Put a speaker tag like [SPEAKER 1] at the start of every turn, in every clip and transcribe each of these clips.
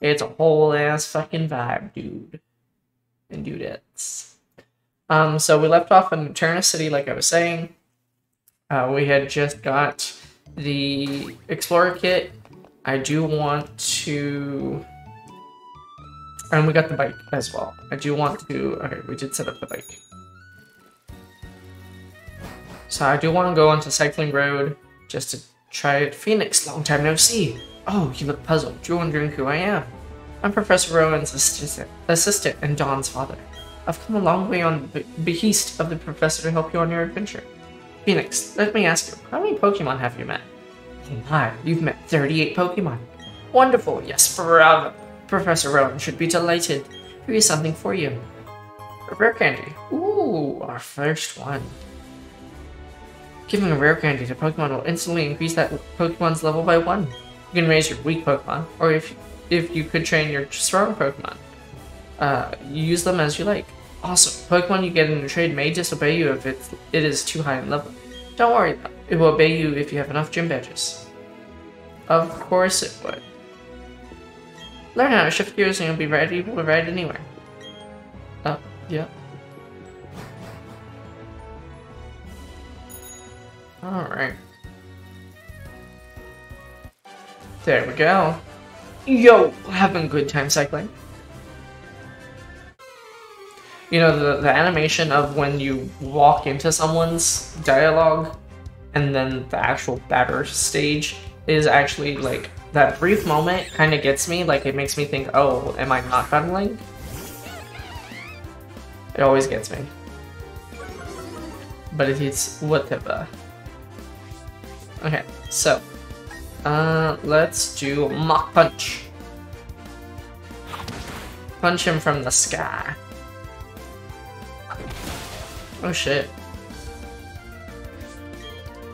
[SPEAKER 1] It's a whole ass fucking vibe, dude. And dudettes. Um, so we left off in Eterna City, like I was saying. Uh, we had just got the Explorer kit. I do want to... And we got the bike as well. I do want to... Okay, we did set up the bike. So I do want to go onto Cycling Road just to try it. Phoenix, long time no see. Oh, you look puzzled. You're wondering who I am. I'm Professor Rowan's assistant, assistant and Dawn's father. I've come a long way on the behest of the professor to help you on your adventure. Phoenix, let me ask you, how many Pokemon have you met? My, you've met 38 Pokemon. Wonderful, yes, bravo. Professor Rowan should be delighted. Here is something for you. A rare candy. Ooh, our first one. Giving a rare candy to Pokemon will instantly increase that Pokemon's level by one. You can raise your weak Pokemon, or if if you could train your strong Pokemon. Uh, use them as you like. Awesome. Pokemon you get in a trade may disobey you if it's, it is too high in level. Don't worry. It will obey you if you have enough gym badges. Of course it would. Learn how to shift gears and you'll be ready to ride anywhere. Oh, yeah. Alright. There we go. Yo, having a good time cycling. You know, the, the animation of when you walk into someone's dialogue and then the actual batter stage is actually like that brief moment kind of gets me. Like, it makes me think, oh, am I not battling? It always gets me. But it's whatever. Okay, so uh, let's do Mach Punch. Punch him from the sky. Oh shit.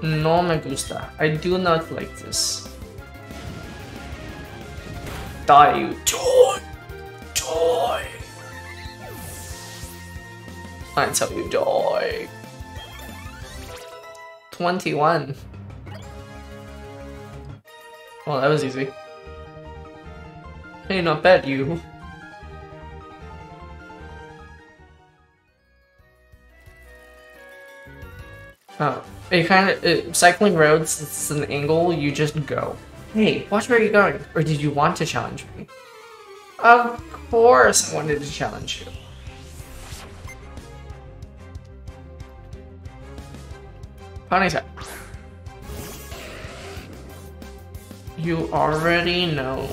[SPEAKER 1] No me gusta. I do not like this. Die, you die! Die! Tell you, die. 21. Well, that was easy. Hey, not bad, you. Oh, it kind of cycling roads. It's an angle. You just go. Hey, watch where you're going. Or did you want to challenge me? Of course, I wanted to challenge you. Ponytail. You already know.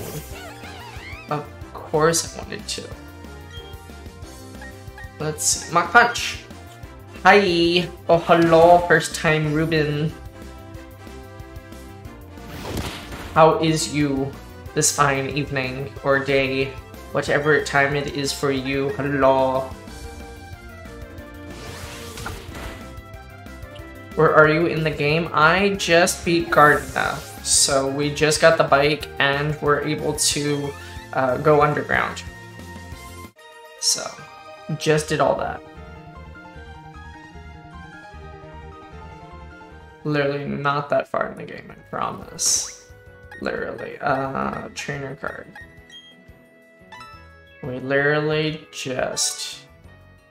[SPEAKER 1] Of course I wanted to. Let's see. Mach Punch! Hi! Oh, hello, first time Ruben. How is you this fine evening or day? Whatever time it is for you. Hello. Where are you in the game? I just beat Gardenia. So we just got the bike and we're able to uh, go underground. So, just did all that. Literally not that far in the game, I promise. Literally. Uh, trainer card. We literally just...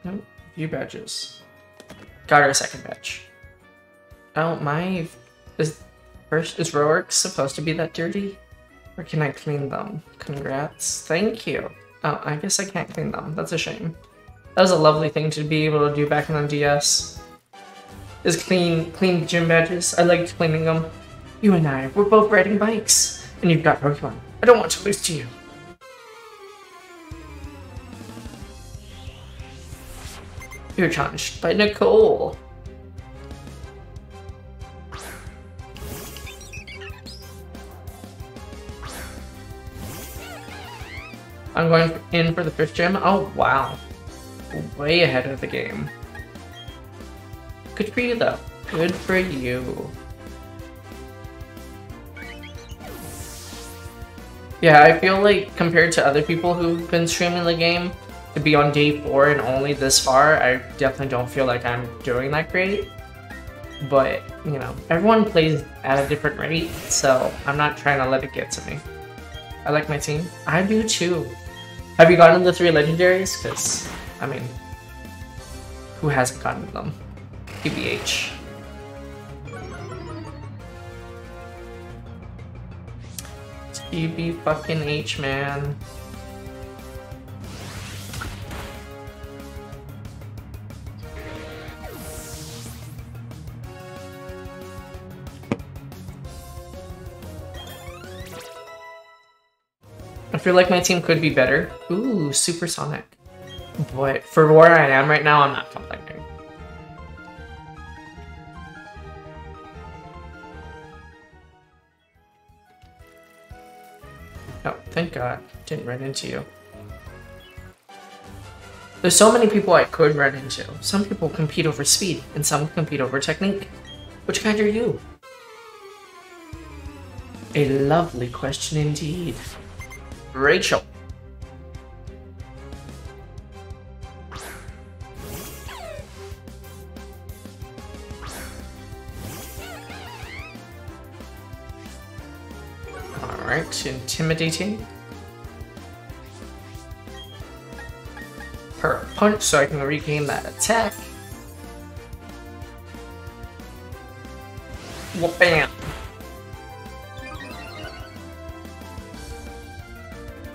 [SPEAKER 1] Nope, view badges. Got our second badge. Oh, my... Is First, is Roark supposed to be that dirty? Or can I clean them? Congrats. Thank you. Oh, I guess I can't clean them. That's a shame. That was a lovely thing to be able to do back in on DS. Is clean clean gym badges. I liked cleaning them. You and I, we're both riding bikes. And you've got Pokemon. I don't want to lose to you. You're challenged by Nicole. I'm going in for the fifth gym. Oh, wow. Way ahead of the game. Good for you, though. Good for you. Yeah, I feel like compared to other people who've been streaming the game, to be on day four and only this far, I definitely don't feel like I'm doing that great. But, you know, everyone plays at a different rate, so I'm not trying to let it get to me. I like my team. I do too. Have you gotten the three legendaries? Because, I mean, who hasn't gotten them? PBH. TB fucking H, man. Feel like my team could be better. Ooh, supersonic. But for where I am right now, I'm not complaining. Oh, thank God. Didn't run into you. There's so many people I could run into. Some people compete over speed, and some compete over technique. Which kind are you? A lovely question indeed. Rachel. Alright, intimidating. Her punch so I can regain that attack. Bam!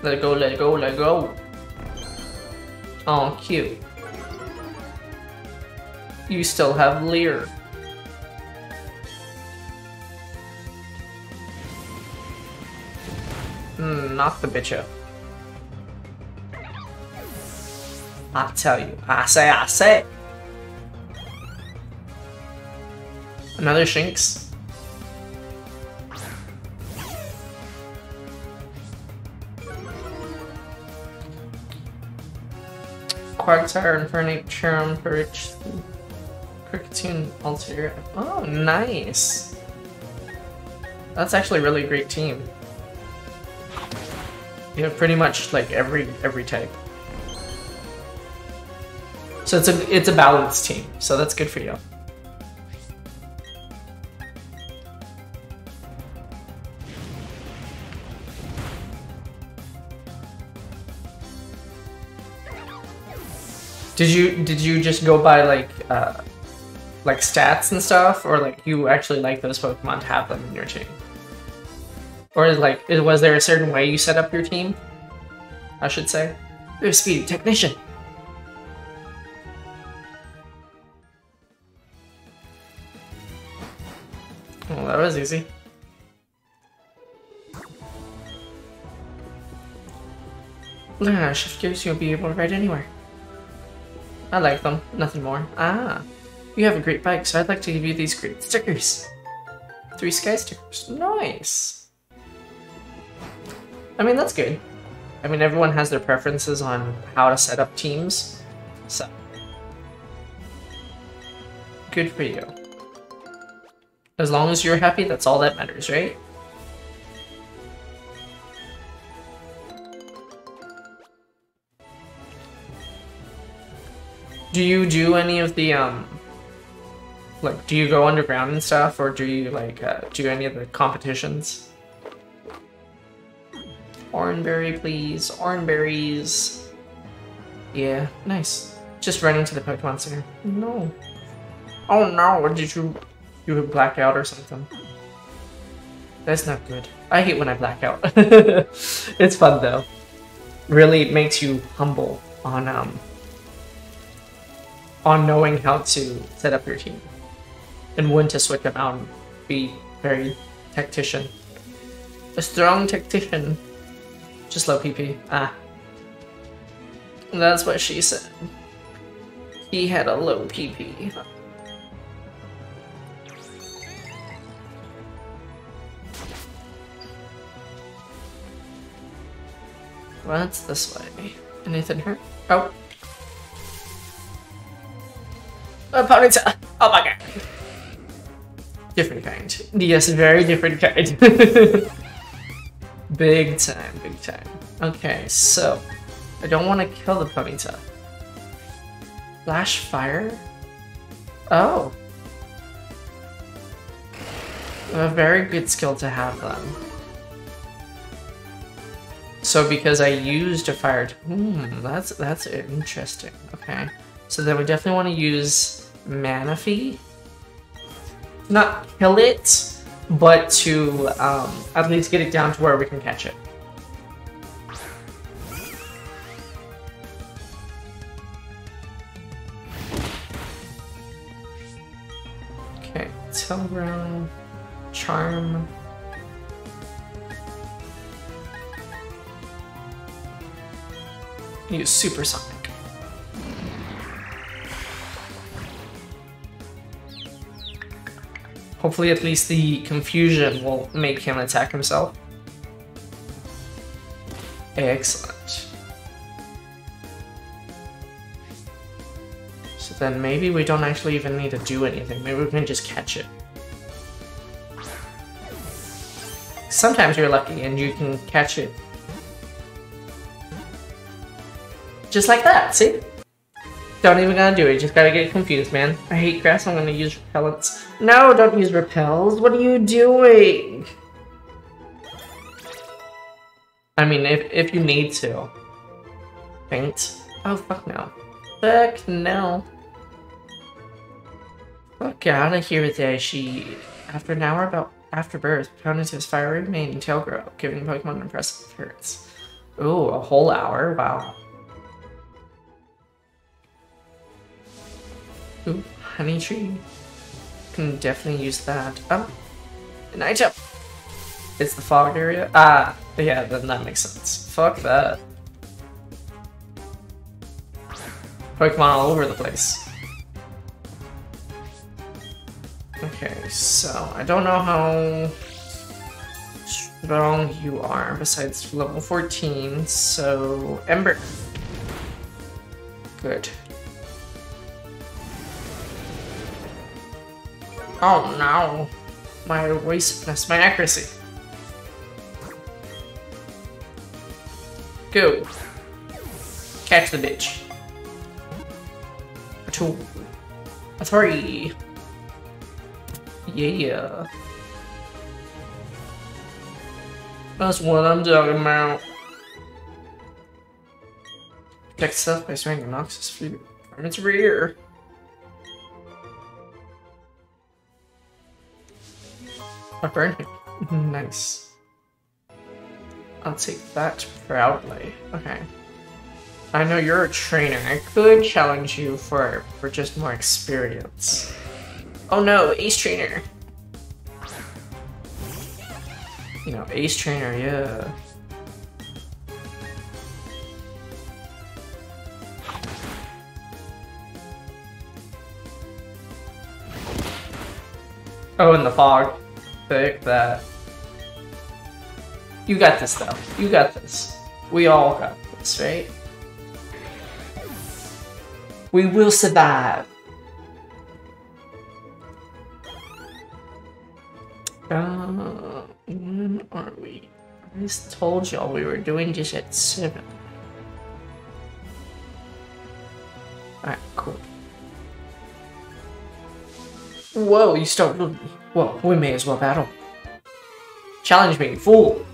[SPEAKER 1] Let it go, let it go, let it go. Oh, cute. You still have Leer. Hmm, not the bitcher. I tell you, I say, I say. Another Shinx. Quagsire, Infernape, Cherrim, Perich, Kricketune, Altaria. Oh, nice. That's actually really great team. You have pretty much like every every type. So it's a it's a balanced team, so that's good for you. Did you did you just go by like uh, like stats and stuff, or like you actually like those Pokemon to have them in your team? Or like was there a certain way you set up your team? I should say. Ooh, speedy technician. Well, that was easy. Learn how to shift gears, you'll be able to ride anywhere. I like them. Nothing more. Ah. You have a great bike, so I'd like to give you these great stickers. Three sky stickers. Nice. I mean, that's good. I mean, everyone has their preferences on how to set up teams, so. Good for you. As long as you're happy, that's all that matters, right? Do you do any of the, um, like, do you go underground and stuff, or do you, like, uh, do any of the competitions? Oranberry, please. Oranberries. Yeah, nice. Just running to the Pokemon Center. No. Oh no, did you, you black out or something? That's not good. I hate when I black out. it's fun though. Really makes you humble on, um, on knowing how to set up your team and when to switch them out and be very tactician. A strong tactician. Just low PP. Ah. That's what she said. He had a low PP. What's this way? Anything hurt? Oh. A ponytail! Oh my god. Different kind. Yes, very different kind. big time, big time. Okay, so I don't want to kill the ponytail. Flash fire? Oh. A very good skill to have them. So because I used a fire, hmm, that's that's interesting. Okay, so then we definitely want to use Manaphy. Not kill it, but to um, at least get it down to where we can catch it. Okay, Telegram, Charm. Use Supersonic. Hopefully at least the confusion will make him attack himself. Excellent. So then maybe we don't actually even need to do anything. Maybe we can just catch it. Sometimes you're lucky and you can catch it Just like that, see? Don't even gotta do it, you just gotta get confused, man. I hate grass, I'm gonna use repellents. No, don't use repels, what are you doing? I mean, if, if you need to. Faint. Oh, fuck no. Fuck no. Fuck out here there, she. After an hour about after birth, his fiery mane and tail grow, giving Pokemon impressive appearance. Ooh, a whole hour? Wow. Ooh, honey tree. Can definitely use that. Oh, an item. It's the fog area. Ah, yeah, then that makes sense. Fuck that. Pokemon all over the place. Okay, so I don't know how strong you are besides level 14, so Ember. Good. Oh no. My evasiveness, my accuracy. Go. Catch the bitch. A two. A three. Yeah. That's what I'm talking about. Protect self by swinging Noxus from its rear. A burning. nice. I'll take that proudly. Okay. I know you're a trainer. I could challenge you for for just more experience. Oh no, Ace Trainer. You know, Ace Trainer, yeah. Oh, in the fog pick that. You got this, though. You got this. We all got this, right? We will survive. Uh, when are we? I just told y'all we were doing this at 7. Alright, cool. Whoa, you startled me. Well, we may as well battle. Challenge me, fool!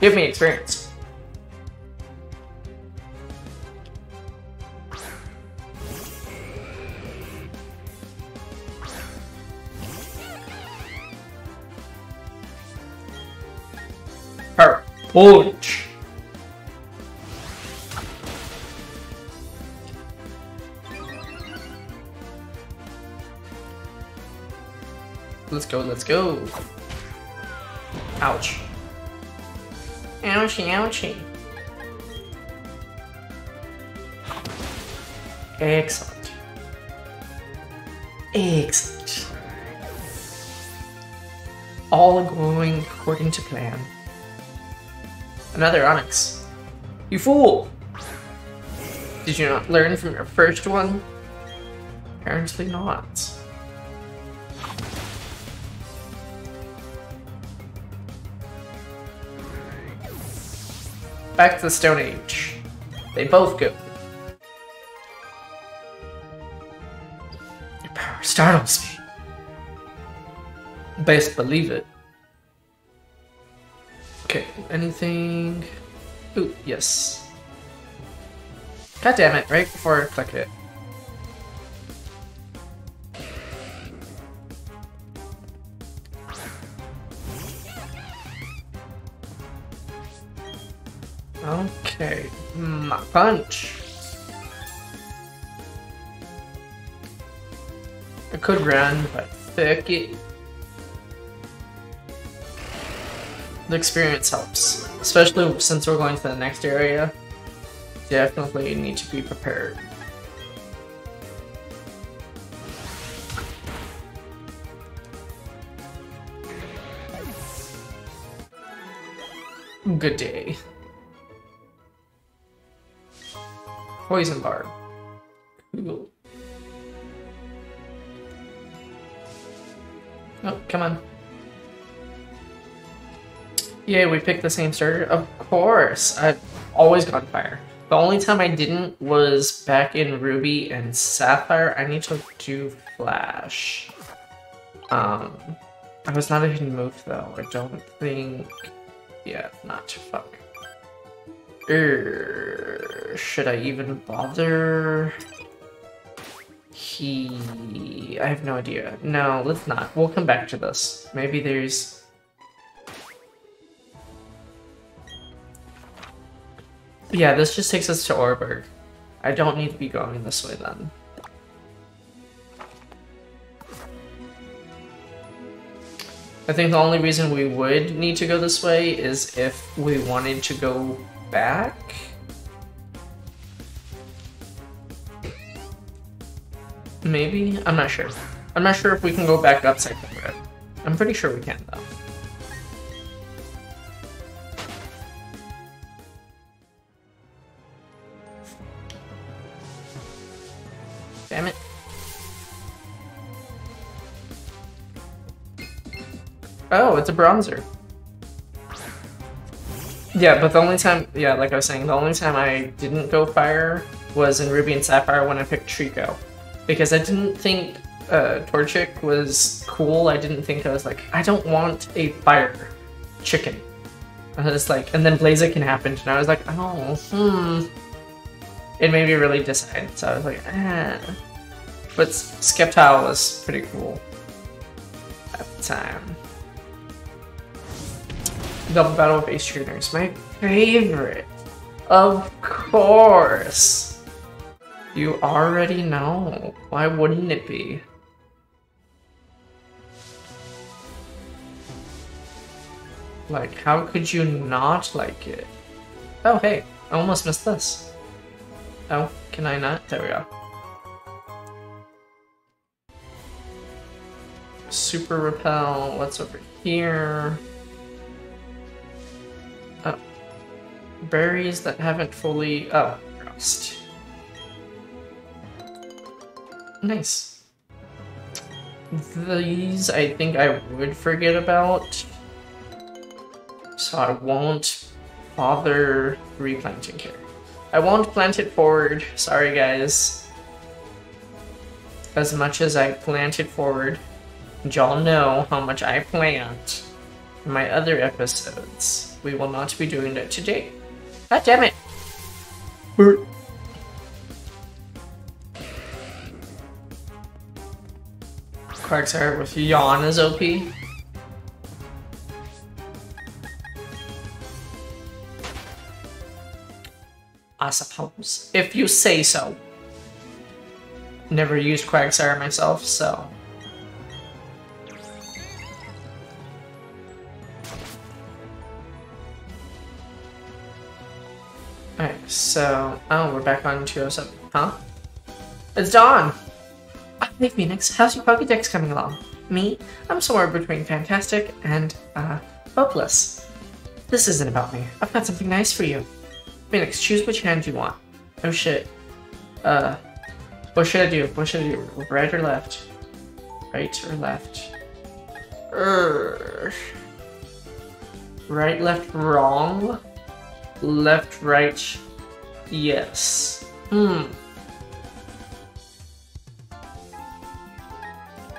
[SPEAKER 1] Give me experience. Her punch. Go, let's go. Ouch. Ouchie, ouchie. Excellent. Excellent. All going according to plan. Another Onix. You fool! Did you not learn from your first one? Apparently not. Back to the Stone Age. They both go. Your power startles me. Best believe it. Okay, anything? Ooh, yes. God damn it, right before I click it. Okay, mm, my punch. I could run, but fuck it. The experience helps, especially since we're going to the next area. Definitely need to be prepared. Good day. Poison barb. Cool. Oh, come on. Yeah, we picked the same starter. Of course. I've always gone fire. The only time I didn't was back in Ruby and Sapphire. I need to do Flash. Um, I was not a hidden move though. I don't think... Yeah, not. Fuck. Er, should I even bother? He... I have no idea. No, let's not. We'll come back to this. Maybe there's... Yeah, this just takes us to Oreburgh. I don't need to be going this way then. I think the only reason we would need to go this way is if we wanted to go back. Maybe? I'm not sure. I'm not sure if we can go back up Road. I'm pretty sure we can, though. Damn it. Oh, it's a Bronzor. Yeah, but the only time, yeah, like I was saying, the only time I didn't go fire was in Ruby and Sapphire when I picked Treecko. Because I didn't think uh, Torchic was cool. I didn't think I was like, I don't want a fire chicken. I was like, and then Blaziken happened, and I was like, oh, hmm. It made me really decide, so I was like, ah. But Sceptile was pretty cool at the time. Double Battle with Ace Trainers, my favorite. Of course. You already know. Why wouldn't it be? Like, how could you not like it? Oh, hey, I almost missed this. Oh, can I not? There we go. Super Repel, what's over here? Uh, berries that haven't fully... Oh, rust. Nice. These I think I would forget about. So I won't bother replanting here. I won't plant it forward. Sorry, guys. As much as I plant it forward, y'all know how much I plant in my other episodes. We will not be doing that today. God damn it! Quagsire with Yawn as OP. I suppose. If you say so. Never used Quagsire myself, so Alright, so... Oh, we're back on 207. Huh? It's Dawn! Hey, Phoenix. How's your Pokedex coming along? Me? I'm somewhere between fantastic and, uh, hopeless. This isn't about me. I've got something nice for you. Phoenix, choose which hand you want. Oh shit. Uh, what should I do? What should I do? Right or left? Right or left? Urgh. Right, left, wrong? Left, right, yes. Hmm.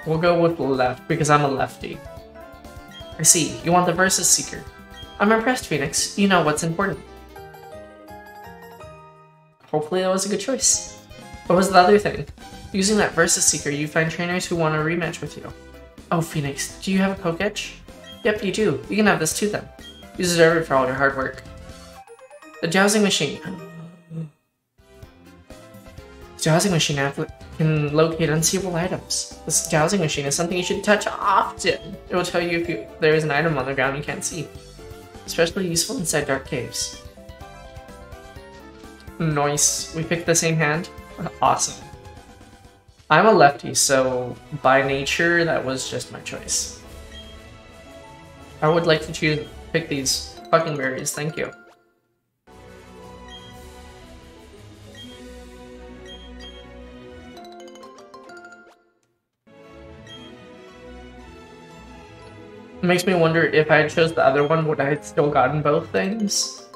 [SPEAKER 1] We'll go with left because I'm a lefty. I see. You want the Versus Seeker. I'm impressed, Phoenix. You know what's important. Hopefully that was a good choice. What was the other thing? Using that Versus Seeker, you find trainers who want a rematch with you. Oh, Phoenix, do you have a Pokétch? Yep, you do. You can have this too then. You deserve it for all your hard work. The Dowsing Machine. The Dowsing Machine can locate unseeable items. This Dowsing Machine is something you should touch often. It will tell you if you, there is an item on the ground you can't see. Especially useful inside dark caves. Nice. We picked the same hand? Awesome. I'm a lefty, so by nature, that was just my choice. I would like to choose pick these fucking berries, thank you. Makes me wonder if I chose the other one, would I have still gotten both things?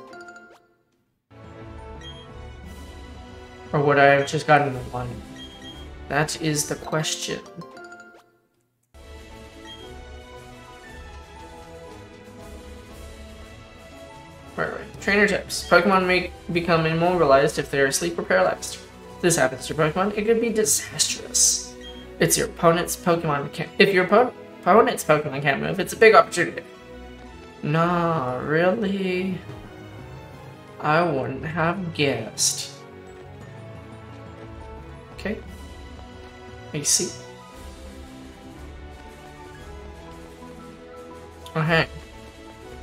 [SPEAKER 1] Or would I have just gotten the one? That is the question. Right, right. Trainer tips. Pokemon may become immobilized if they're asleep or paralyzed. If this happens to Pokemon, it could be disastrous. It's your opponent's Pokemon If your oppo opponent's Pokemon can't move, it's a big opportunity. Nah, really? I wouldn't have guessed. Okay. I see. Oh heck.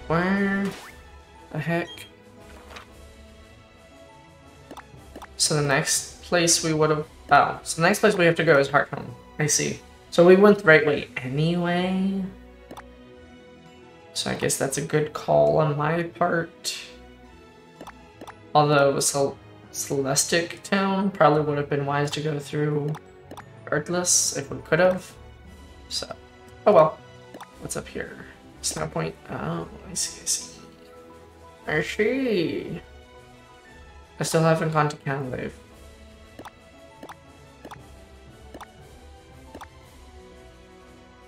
[SPEAKER 1] Where the heck? So the next place we would have... Oh, so the next place we have to go is Hearthome. I see. So we went the right way anyway. So I guess that's a good call on my part. Although, so Celestic Town. Probably would have been wise to go through Earthless if we could have. So, oh well. What's up here? Snow Point. Oh, I see, I see. I see. I still haven't gone to Canalave.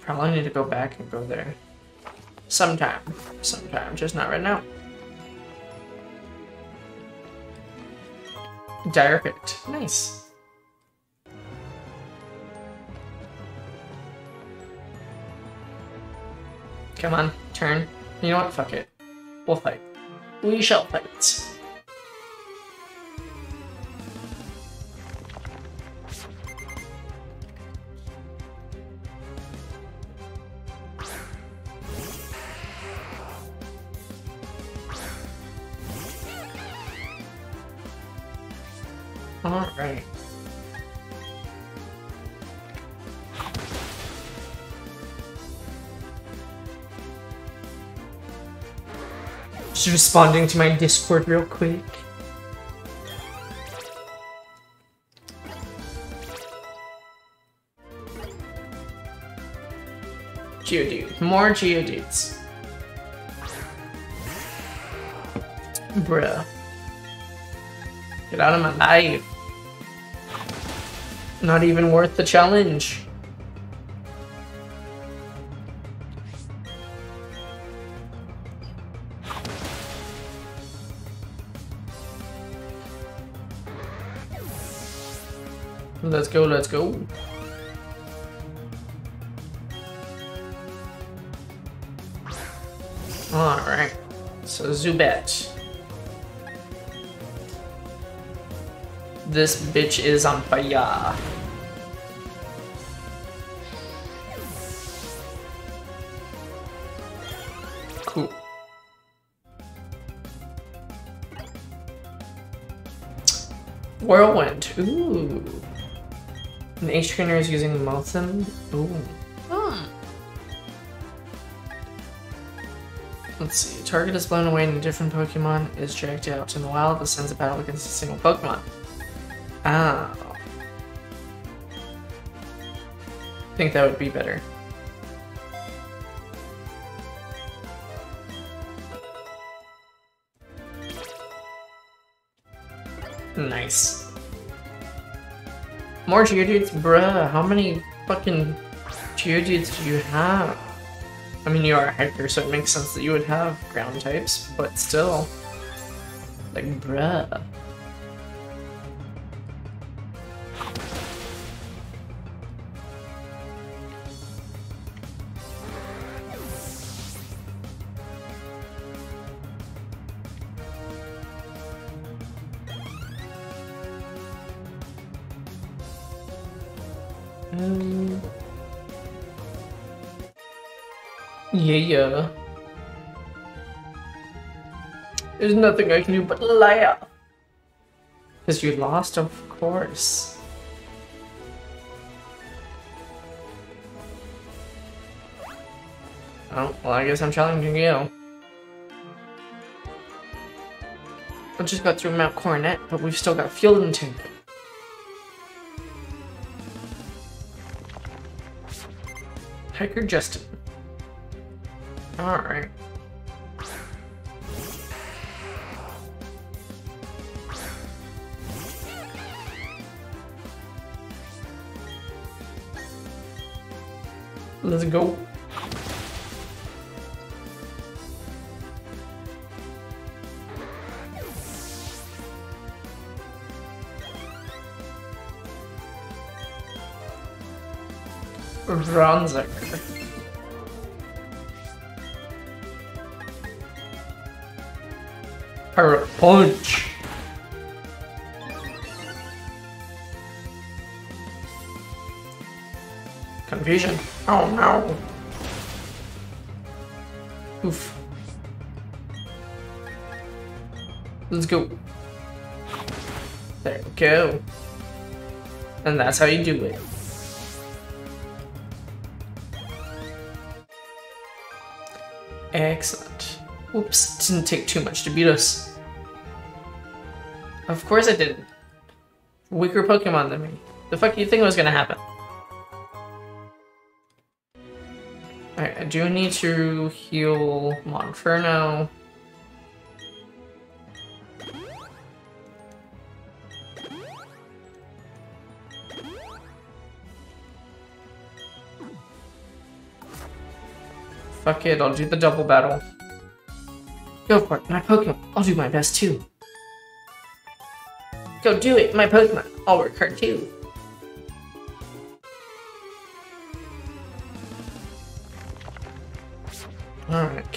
[SPEAKER 1] Probably need to go back and go there. Sometime. Sometime, just not right now. Dire Hit. Nice. Come on, turn. You know what? Fuck it. We'll fight. We shall fight. Alright. Just responding to my Discord real quick. Geodude. More Geodudes. Bruh. Get out of my life. Not even worth the challenge. Let's go, let's go. Alright, so Zubat. This bitch is on fire. Cool. Whirlwind. Ooh. An H trainer is using Molten. Ooh. Hmm. Let's see. Target is blown away and a different Pokemon is dragged out in the wild. This sends a battle against a single Pokemon. Oh. I think that would be better. Nice. More Geodudes? Bruh, how many fucking Geodudes do you have? I mean, you are a hiker, so it makes sense that you would have ground types, but still. Like, bruh. There's nothing I can do but laugh. Because you lost, of course. Oh, well, I guess I'm challenging you. I just got through Mount Coronet, but we've still got Fielding Tank. Hiker Justin. Alright. Let's go. Bronzor. Her punch. Confusion. Oh no. Oof. Let's go. There we go. And that's how you do it. Excellent. Oops, didn't take too much to beat us. Of course I didn't. Weaker Pokemon than me. The fuck do you think was gonna happen? Do need to heal Monferno. Fuck it, I'll do the double battle. Go for it, my Pokemon. I'll do my best too. Go do it, my Pokemon. I'll work hard too.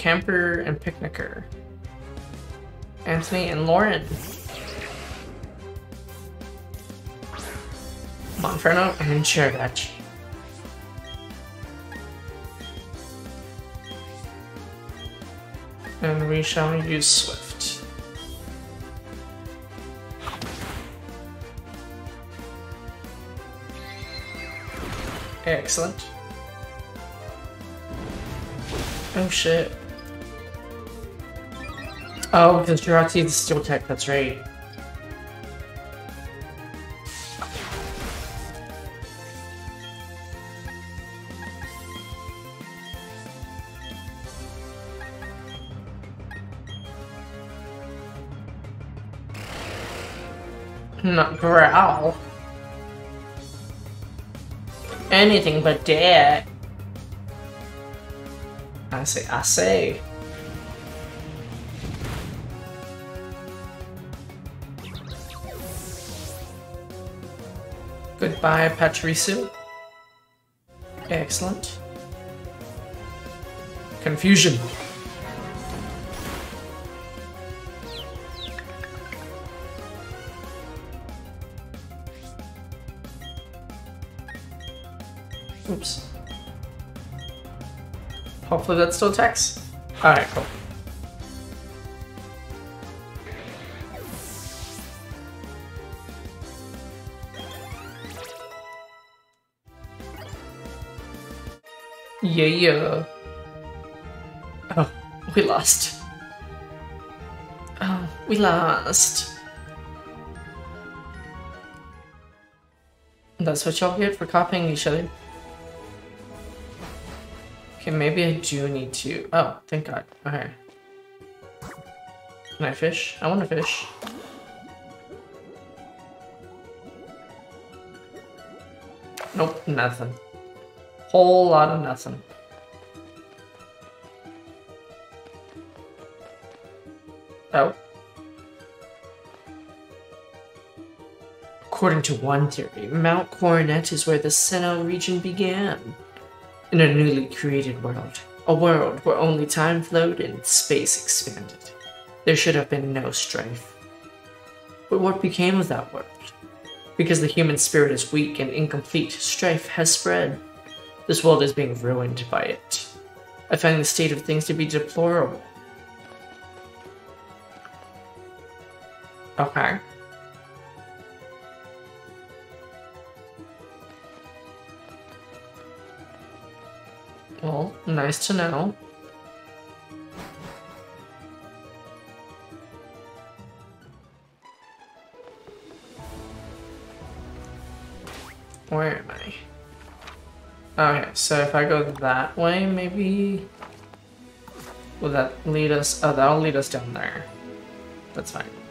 [SPEAKER 1] Camper and Picnicker. Anthony and Lauren. Monferno and Chergatch. And we shall use Swift. Excellent. Oh shit. Oh, because Jirachi is steel tech, that's right. Not growl. Anything but that. I say, I say. Goodbye, Pachirisu. Excellent. Confusion. Oops. Hopefully that still attacks. Alright, cool. Yeah, yeah. Oh, we lost. Oh, we lost. That's what y'all get for copying each other. Okay, maybe I do need to... Oh, thank god. Okay. Can I fish? I want to fish. Nope, nothing. Whole lot of nothing. Oh. According to one theory, Mount Coronet is where the Sinnoh region began. In a newly created world. A world where only time flowed and space expanded. There should have been no strife. But what became of that world? Because the human spirit is weak and incomplete, strife has spread. This world is being ruined by it. I find the state of things to be deplorable. Okay. Well, nice to know. Where am I? Okay, so if I go that way, maybe... Will that lead us? Oh, that'll lead us down there. That's fine.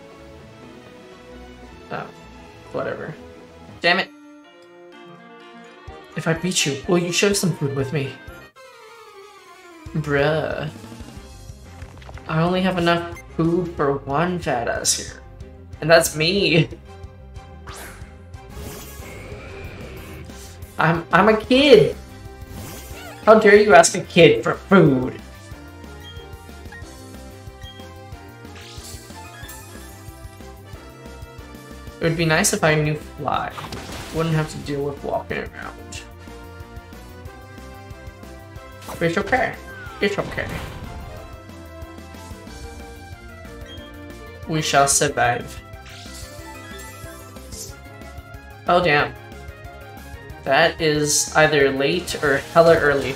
[SPEAKER 1] Whatever. Damn it! If I beat you, will you share some food with me? Bruh. I only have enough food for one fat ass here. And that's me. I'm I'm a kid. How dare you ask a kid for food? It would be nice if I knew fly. Wouldn't have to deal with walking around. But it's okay. It's okay. We shall survive. Oh damn. That is either late or hella early.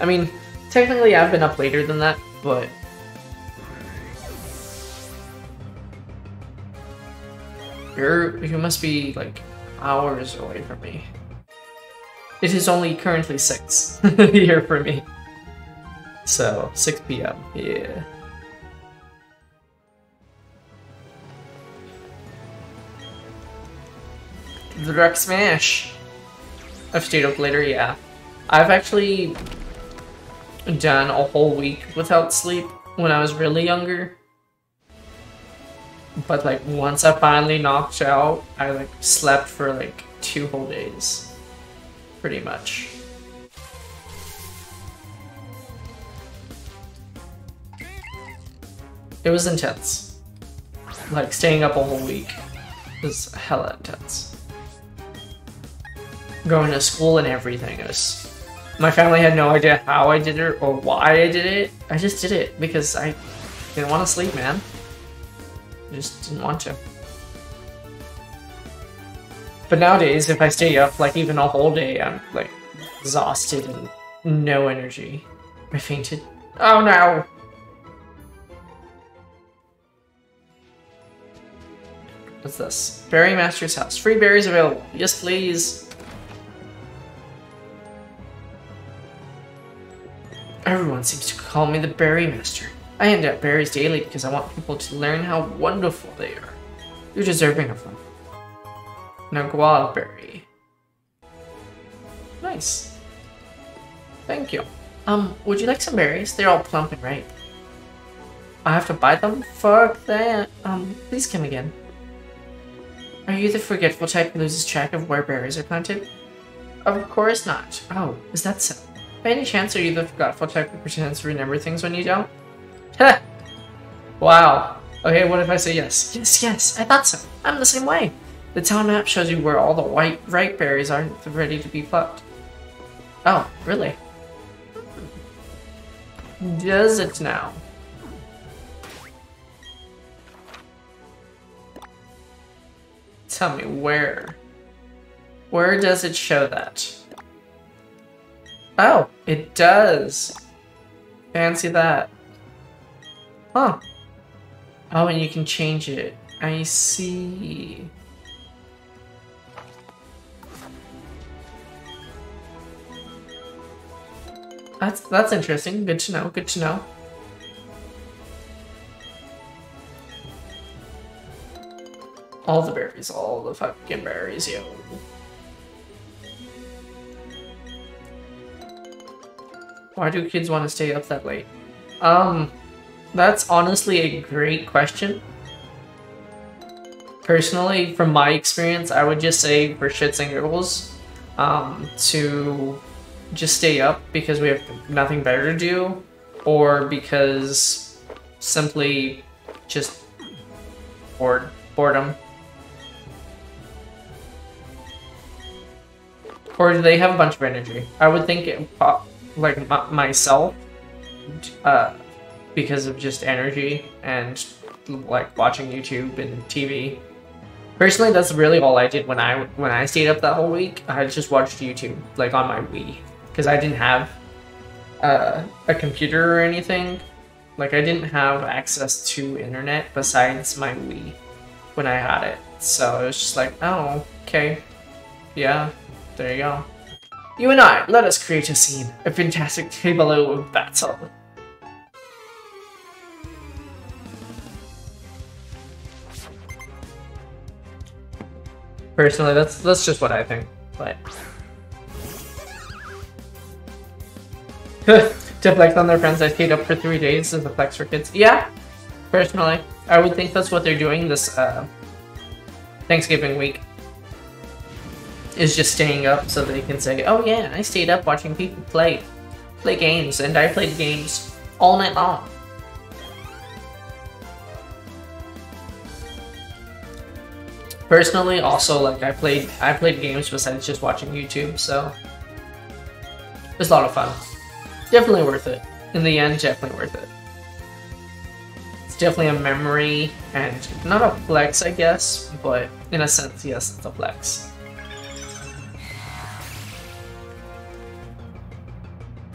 [SPEAKER 1] I mean, technically I've been up later than that, but... You're, you must be, like, hours away from me. It is only currently 6 here for me. So, 6 p.m., yeah. The Dark Smash! I've stayed up later, yeah. I've actually done a whole week without sleep when I was really younger. But like once I finally knocked out, I like slept for like two whole days. Pretty much. It was intense. Like staying up a whole week was hella intense going to school and everything. Was, my family had no idea how I did it or why I did it. I just did it because I didn't want to sleep, man. I just didn't want to. But nowadays, if I stay up like even a whole day, I'm like exhausted and no energy. I fainted. Oh no! What's this? Berry Master's house. Free berries available. Yes, please. Everyone seems to call me the Berry Master. I hand out berries daily because I want people to learn how wonderful they are. You're deserving of them. Now guava berry. Nice. Thank you. Um, would you like some berries? They're all plump and ripe. I have to buy them? Fuck that. Um, please come again. Are you the forgetful type who loses track of where berries are planted? Of course not. Oh, is that so? By any chance, are you the forgetful type who pretends to remember things when you don't? Wow. Okay, what if I say yes? Yes, yes, I thought so. I'm the same way. The town map shows you where all the white ripe berries are ready to be plucked. Oh, really? Does it now? Tell me where. Where does it show that? Oh, it does. Fancy that. Huh. Oh, and you can change it. I see. That's that's interesting. Good to know. Good to know. All the berries, all the fucking berries, yo. Why do kids want to stay up that late? Um, That's honestly a great question. Personally, from my experience, I would just say for shits and giggles, um, to just stay up because we have nothing better to do, or because simply just bored boredom. Or do they have a bunch of energy? I would think, it, like myself, uh, because of just energy and like watching YouTube and TV. Personally, that's really all I did when I when I stayed up that whole week. I just watched YouTube like on my Wii because I didn't have uh, a computer or anything. Like I didn't have access to internet besides my Wii when I had it. So it was just like, oh, okay, yeah, there you go. You and I, let us create a scene, a fantastic tableau of battle. Personally, that's that's just what I think. But to flex on their friends I stayed up for three days as a flex for kids. Yeah, personally, I would think that's what they're doing this uh, Thanksgiving week. Is just staying up so they can say, "Oh yeah, I stayed up watching people play, play games, and I played games all night long." Personally, also like I played I played games besides just watching YouTube, so it's a lot of fun. Definitely worth it. In the end, definitely worth it. It's definitely a memory and not a flex, I guess, but in a sense, yes, it's a flex.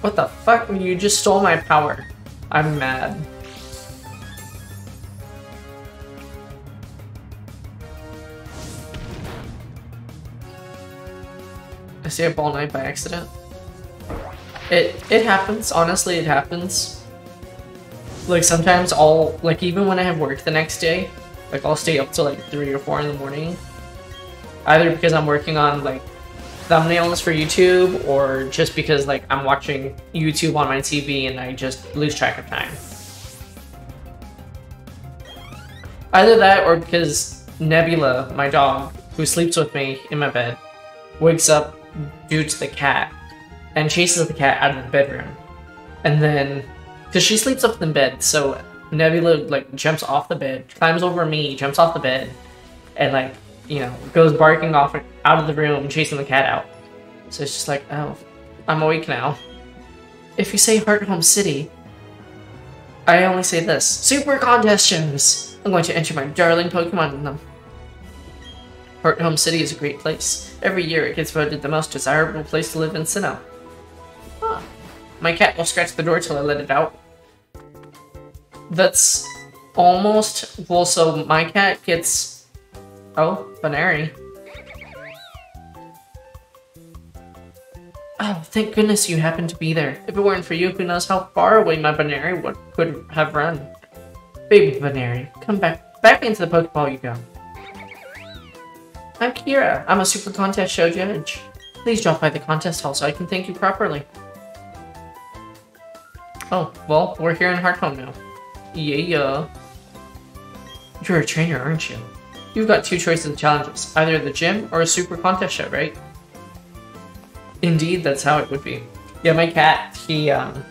[SPEAKER 1] What the fuck? You just stole my power. I'm mad. I stay up all night by accident. It it happens, honestly it happens. Like sometimes I'll like even when I have work the next day, like I'll stay up till like three or four in the morning. Either because I'm working on like thumbnails for YouTube or just because like I'm watching YouTube on my TV and I just lose track of time. Either that or because Nebula, my dog, who sleeps with me in my bed, wakes up due to the cat and chases the cat out of the bedroom. And then, because she sleeps up in bed, so Nebula like jumps off the bed, climbs over me, jumps off the bed, and like you know goes barking off out of the room, chasing the cat out. So it's just like, oh, I'm awake now. If you say Hearthome City, I only say this: Super contest shows. I'm going to enter my darling Pokemon in them. Hearthome City is a great place. Every year it gets voted the most desirable place to live in Sinnoh. Huh. My cat will scratch the door till I let it out. That's almost... Well, so my cat gets... Oh, Buneary. Oh, thank goodness you happened to be there. If it weren't for you, who knows how far away my Buneary would, could have run. Baby Buneary, come back, back into the Pokeball you go. I'm Keira. I'm a Super Contest Show judge. Please drop by the contest hall so I can thank you properly. Oh, well, we're here in Hearthome now. Yeah. You're a trainer, aren't you? You've got two choices of challenges, either the gym or a Super Contest Show, right? Indeed, that's how it would be. Yeah, my cat, he, um...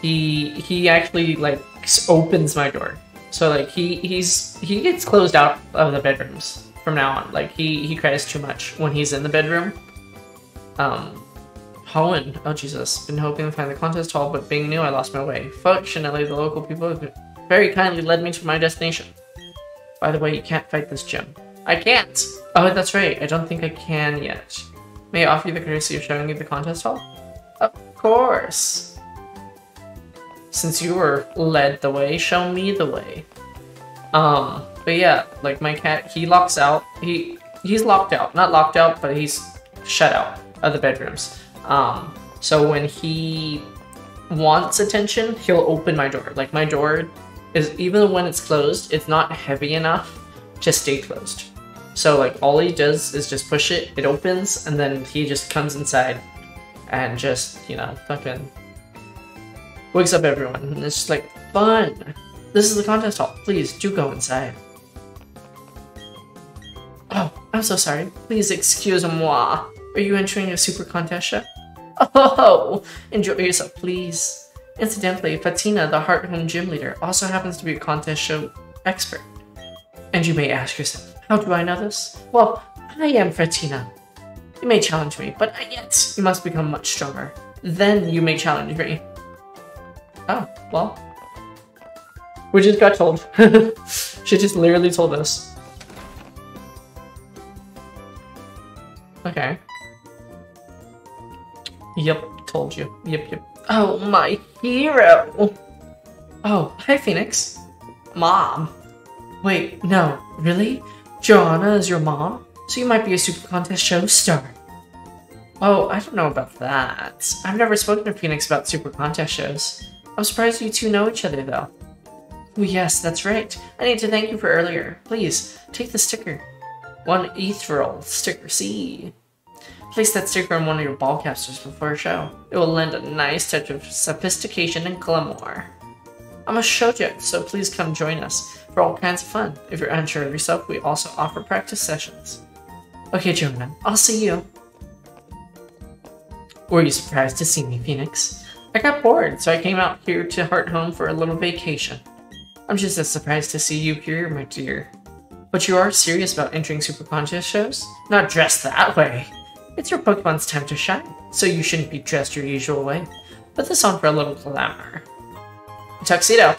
[SPEAKER 1] He, he actually, like, opens my door. So like he he's he gets closed out of the bedrooms from now on. Like he he cries too much when he's in the bedroom. Um, Hoenn, oh Jesus, been hoping to find the contest hall, but being new, I lost my way. Fortunately, the local people very kindly led me to my destination. By the way, you can't fight this gym. I can't! Oh, that's right, I don't think I can yet. May I offer you the courtesy of showing you the contest hall? Of course! Since you were led the way, show me the way. Um, but yeah, like my cat, he locks out. He he's locked out, not locked out, but he's shut out of the bedrooms. Um, so when he wants attention, he'll open my door. Like my door is even when it's closed, it's not heavy enough to stay closed. So like all he does is just push it, it opens, and then he just comes inside and just, you know, fucking wakes up everyone, and it's just like, fun! This is the contest hall. Please, do go inside. Oh, I'm so sorry. Please excuse moi. Are you entering a super contest show? Oh, enjoy yourself, please. Incidentally, Fantina, the Hearthome gym leader, also happens to be a contest show expert. And you may ask yourself, how do I know this? Well, I am Fantina. You may challenge me, but yet you must become much stronger. Then you may challenge me. Oh, well. We just got told. she just literally told us. Okay. Yep, told you. Yep, yep. Oh, my hero! Oh, hi, Phoenix. Mom. Wait, no, really? Johanna is your mom? So you might be a Super Contest show star. Oh, I don't know about that. I've never spoken to Phoenix about Super Contest shows. I'm surprised you two know each other, though. Oh, yes, that's right. I need to thank you for earlier. Please, take the sticker. One ethereal sticker C. Place that sticker on one of your ball capsules before a show. It will lend a nice touch of sophistication and glamour. I'm a shoujo, so please come join us for all kinds of fun. If you're unsure of yourself, we also offer practice sessions. Okay, Johanna, I'll see you. Were you surprised to see me, Phoenix? I got bored, so I came out here to Hearthome for a little vacation. I'm just as surprised to see you here, my dear. But you are serious about entering Super Contest shows? Not dressed that way. It's your Pokemon's time to shine, so you shouldn't be dressed your usual way. Put this on for a little glamour. A tuxedo.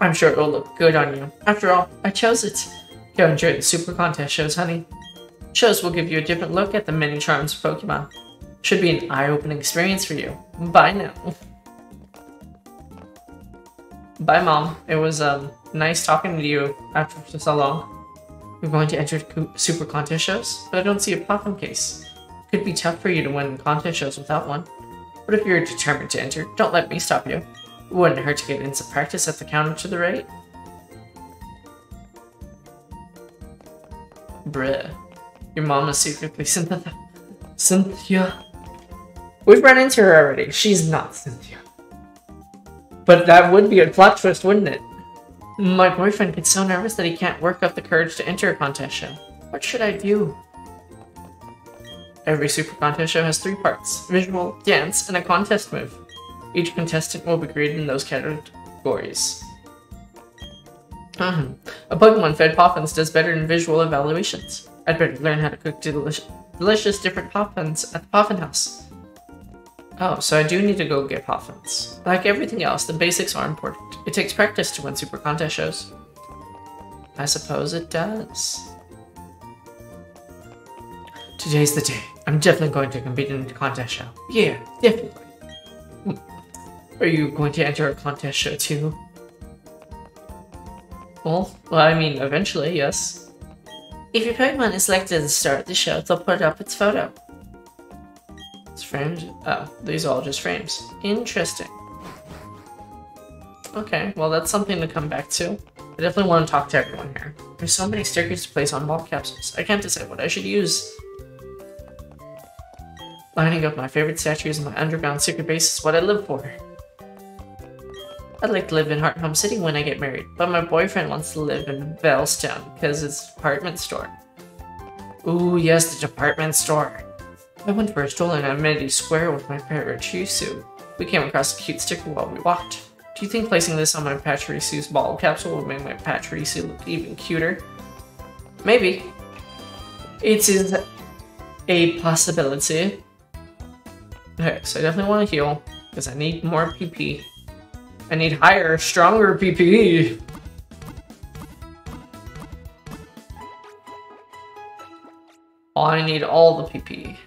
[SPEAKER 1] I'm sure it will look good on you. After all, I chose it. Go enjoy the Super Contest shows, honey. Shows will give you a different look at the many charms of Pokemon. Should be an eye-opening experience for you. Bye now. Bye, Mom. It was um, nice talking to you after so long. We're going to enter super contest shows, but I don't see a Poffin case. Could be tough for you to win contest shows without one. But if you're determined to enter, don't let me stop you. It wouldn't hurt to get in some practice at the counter to the right. Bruh. Your mom is secretly Cynthia. Cynthia. We've run into her already. She's not Cynthia. But that would be a plot twist, wouldn't it? My boyfriend gets so nervous that he can't work up the courage to enter a contest show. What should I do? Every Super Contest show has three parts, visual, dance, and a contest move. Each contestant will be graded in those categories. Mm-hmm. A Pokemon-fed Poffins does better in visual evaluations. I'd better learn how to cook delicious, delicious different Poffins at the Poffin House. Oh, so I do need to go get Poffins. Like everything else, the basics are important. It takes practice to win Super Contest shows. I suppose it does. Today's the day. I'm definitely going to compete in a contest show. Yeah, definitely. Hmm. Are you going to enter a contest show too? Well, well, I mean, eventually, yes. If your Pokemon is selected at the start of the show, they'll put up its photo. It's frames? Oh, these are all just frames. Interesting. Okay, well that's something to come back to. I definitely want to talk to everyone here. There's so many stickers to place on wall capsules. I can't decide what I should use. Lining up my favorite statues in my underground secret base is what I live for. I'd like to live in Hearthome City when I get married, but my boyfriend wants to live in Veilstone because it's a department store. Ooh, yes, the department store. I went for a stroll in Amity Square with my Pachirisu. We came across a cute sticker while we walked. Do you think placing this on my Pachirisu's ball capsule would make my Pachirisu look even cuter? Maybe. It is a possibility. Okay, so I definitely want to heal, because I need more PP. I need higher, stronger PP. I need all the PP.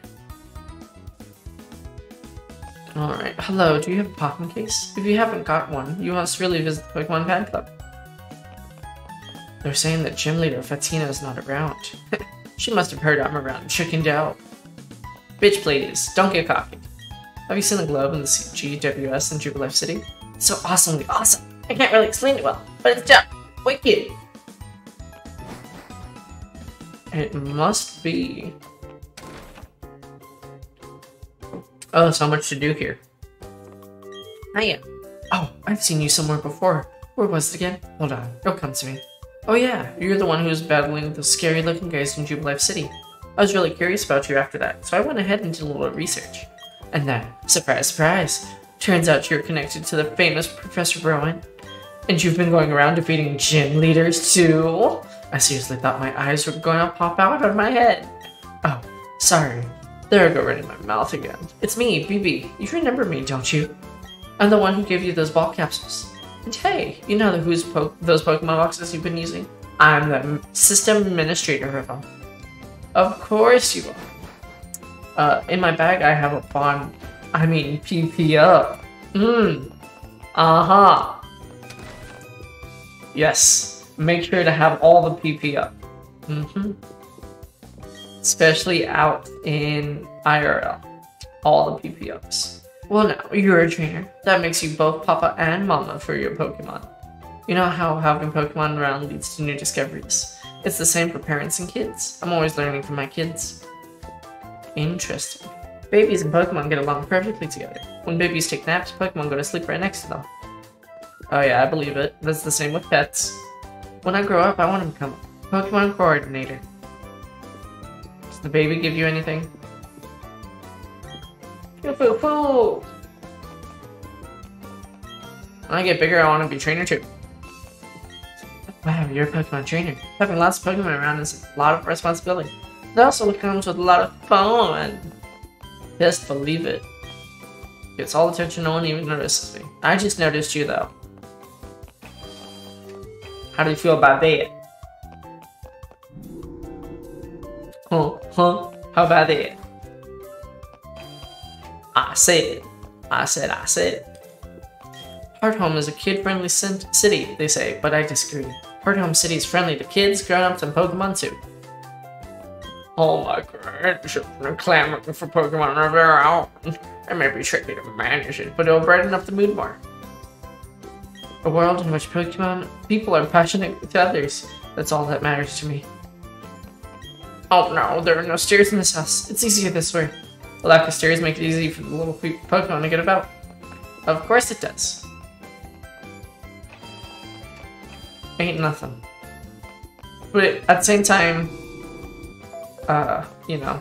[SPEAKER 1] Alright, hello, do you have a Poffin case? If you haven't got one, you must really visit the Pokemon Fan Club. They're saying that gym leader Fantina is not around. she must have heard I'm around and chickened out. Bitch please, don't get cocky. Have you seen the globe in the GWS in Jubilife City? It's so awesomely awesome. I can't really explain it well, but it's just wicked. It must be Oh, so much to do here. Hiya. Oh, I've seen you somewhere before. Where was it again? Hold on, it'll come to me. Oh yeah, you're the one who was battling the scary looking guys in Jubilife City. I was really curious about you after that, so I went ahead and did a little research. And then, surprise, surprise, turns out you're connected to the famous Professor Rowan. And you've been going around defeating gym leaders too? I seriously thought my eyes were going to pop out of my head. Oh, sorry. There I go right in my mouth again. It's me, Bebe. You remember me, don't you? I'm the one who gave you those ball capsules. And hey, you know who's po those Pokemon boxes you've been using? I'm the system administrator of them. Of course you are. Uh, in my bag I have a bond, I mean PP up. Mmm. Uh-huh. Yes, make sure to have all the PP up. Mm-hmm. Especially out in IRL. All the PP ups. Well now, you're a trainer. That makes you both Papa and Mama for your Pokemon. You know how having Pokemon around leads to new discoveries. It's the same for parents and kids. I'm always learning from my kids. Interesting. Babies and Pokemon get along perfectly together. When babies take naps, Pokemon go to sleep right next to them. Oh yeah, I believe it. That's the same with pets. When I grow up, I want to become a Pokemon coordinator. The baby give you anything? Foo! When I get bigger, I want to be trainer too. Wow, you're a Pokemon trainer. Having lots of Pokemon around is a lot of responsibility. It also comes with a lot of fun. Just believe it. Gets all attention, no one even notices me. I just noticed you though. How do you feel about that? Huh, huh, how about it? I said, I said, I said. Hearthome is a kid-friendly city, they say, but I disagree. Hearthome City is friendly to kids, grown-ups, and Pokemon too. All my grandchildren are clamoring for Pokemon of their own. It may be tricky to manage it, but it'll brighten up the mood more. A world in which Pokemon people are passionate with others. That's all that matters to me. Oh no, there are no stairs in this house. It's easier this way. The lack of stairs make it easy for the little Pokemon to get about. Of course it does. ain't nothing. But at the same time, uh, you know,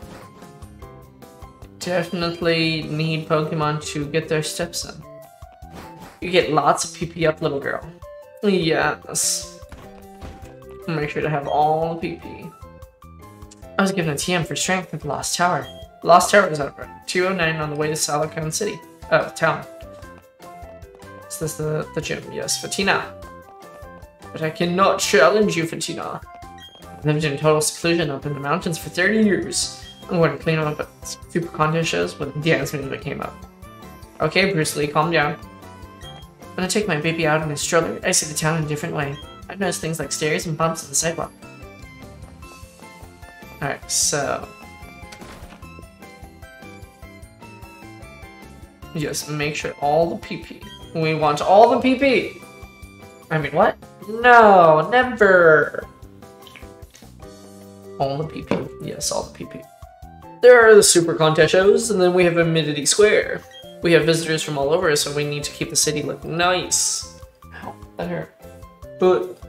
[SPEAKER 1] definitely need Pokemon to get their steps in. You get lots of PP up, little girl. Yes. Make sure to have all the PP. I was given a TM for strength at the Lost Tower. The Lost Tower is at 209 on the way to Solaceon Town. Oh, town. Is this the, the gym? Yes, Fantina. But I cannot challenge you, Fantina. I've lived in total seclusion up in the mountains for 30 years. I'm going to clean up super contest shows when the dance music came up. Okay, Bruce Lee, calm down. When I take my baby out in a stroller, I see the town in a different way. I've noticed things like stairs and bumps on the sidewalk. Alright, so... Just make sure all the PP. We want all the PP! I mean, what? No, never. All the PP. Yes, all the PP. There are the super contest shows, and then we have Amity Square. We have visitors from all over, so we need to keep the city looking nice. Ow, that hurt. But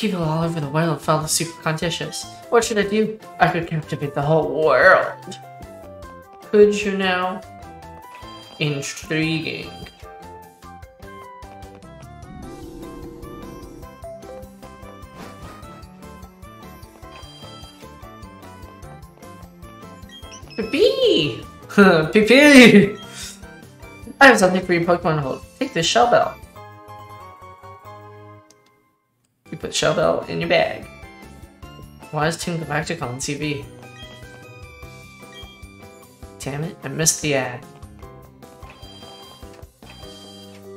[SPEAKER 1] people all over the world follow super contest shows. What should I do? I could captivate the whole world. Could you now? Intriguing. PP! PP! I have something for your Pokemon hold. Take this shell bell. You put shell bell in your bag. Why is Team Galactic on TV? Damn it, I missed the ad.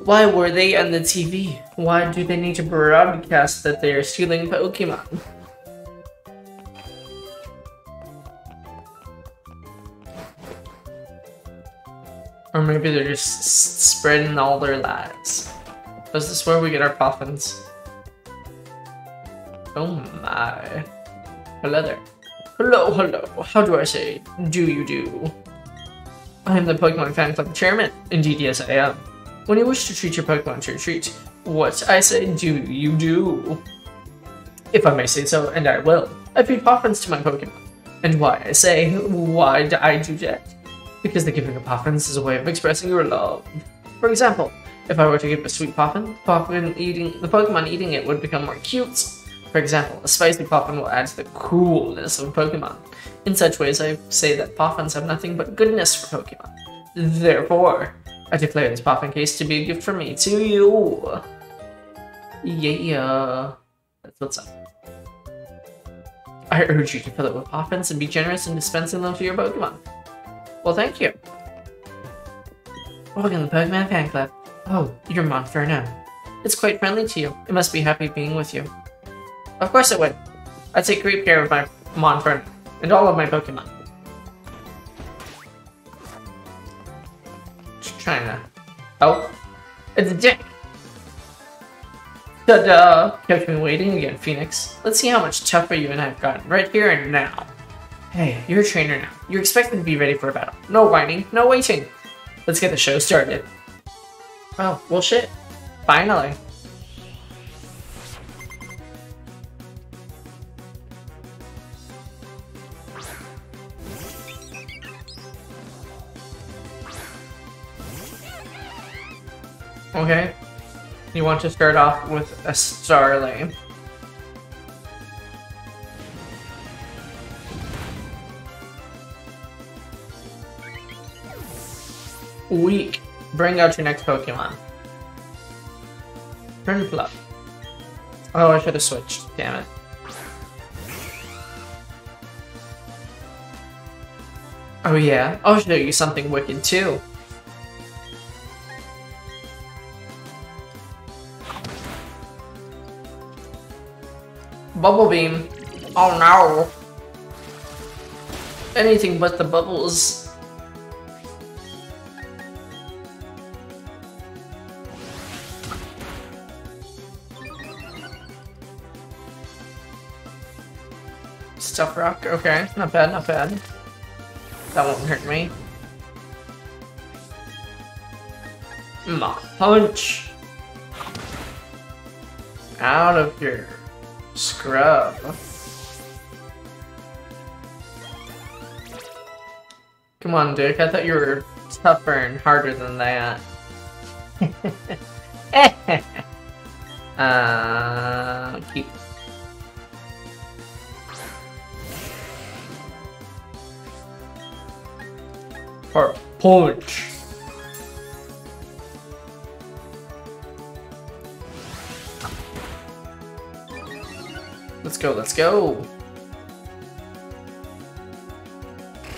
[SPEAKER 1] Why were they on the TV? Why do they need to broadcast that they are stealing Pokemon? Or maybe they're just spreading all their lies. Is this where we get our Poffins? Oh my. Hello there. Hello, hello. How do I say do you do? I am the Pokemon Fan Club chairman. Indeed, yes, I am. When you wish to treat your Pokemon to a treat, what I say do you do? If I may say so, and I will, I feed Poffins to my Pokemon. And why I say, why do I do that? Because the giving of Poffins is a way of expressing your love. For example, if I were to give a sweet Poffin, Poffin eating the Pokemon eating it would become more cute. For example, a spicy Poffin will add to the coolness of Pokemon. In such ways, I say that Poffins have nothing but goodness for Pokemon. Therefore, I declare this Poffin case to be a gift from me to you. Yeah, that's what's up. I urge you to fill it with Poffins and be generous in dispensing them to your Pokemon. Well, thank you. Welcome to the Pokemon Fan Club. Oh, you're Monferno. It's quite friendly to you. It must be happy being with you. Of course it would. I take great care of my Monferno and all of my Pokemon. Trying to... Oh, it's a dick! Ta-da! Kept me waiting again, Phoenix. Let's see how much tougher you and I have gotten, right here and now. Hey, you're a trainer now. You're expected to be ready for a battle. No whining, no waiting. Let's get the show started. Oh, well shit. Finally. Okay. You want to start off with a Starly. Weak. Bring out your next Pokemon. Turn Prinplup. Oh, I should have switched. Damn it. Oh yeah, I'll show you something wicked too. Bubble Beam. Oh no. Anything but the bubbles. Stuff Rock, okay. Not bad, not bad. That won't hurt me. Mach Punch! Out of here. Scrub. Come on, Dick. I thought you were tougher and harder than that. uh, keep. Or punch. Go, let's go.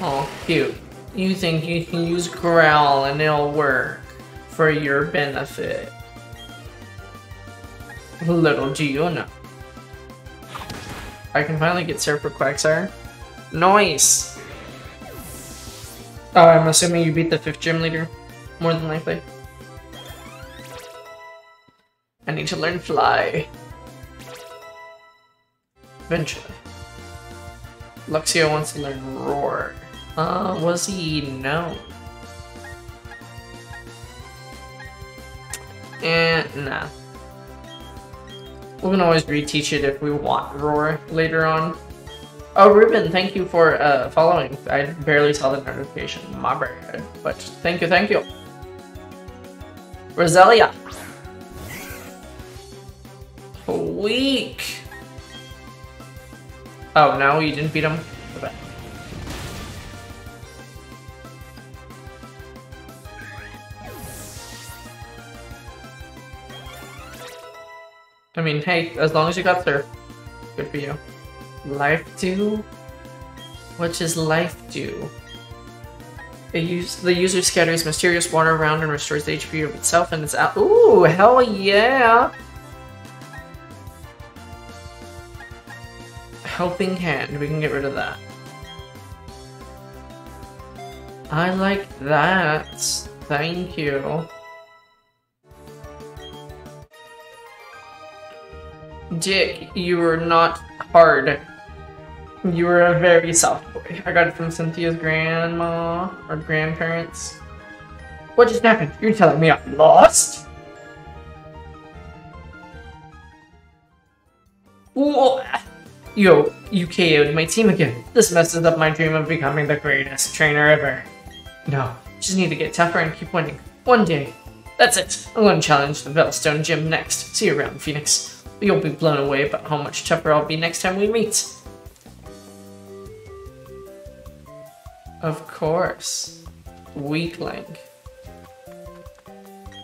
[SPEAKER 1] Oh, cute. You think you can use Growl and it'll work for your benefit. Little know. I can finally get Surfer Quagsire. Nice! Oh, I'm assuming you beat the fifth gym leader, more than likely. I need to learn Fly. Eventually. Luxio wants to learn Roar. Uh, was he? No. And eh, nah. We can always reteach it if we want Roar later on. Oh, Ruben, thank you for uh, following. I barely saw the notification. My bad. But thank you, thank you. Roselia. Weak. Oh, no, you didn't beat him? Okay. I mean, hey, as long as you got there, good for you. Life Dew? What does Life Dew? It use, the user scatters mysterious water around and restores the HP of itself and its out. Ooh, hell yeah! Helping hand. We can get rid of that. I like that. Thank you. Dick, you were not hard. You were a very soft boy. I got it from Cynthia's grandma or grandparents. What just happened? You're telling me I'm lost? Yo, you KO'd my team again. This messes up my dream of becoming the greatest trainer ever. No, just need to get tougher and keep winning. One day. That's it. I'm going to challenge the Veilstone Gym next. See you around, Phoenix. You'll be blown away about how much tougher I'll be next time we meet. Of course. Weakling.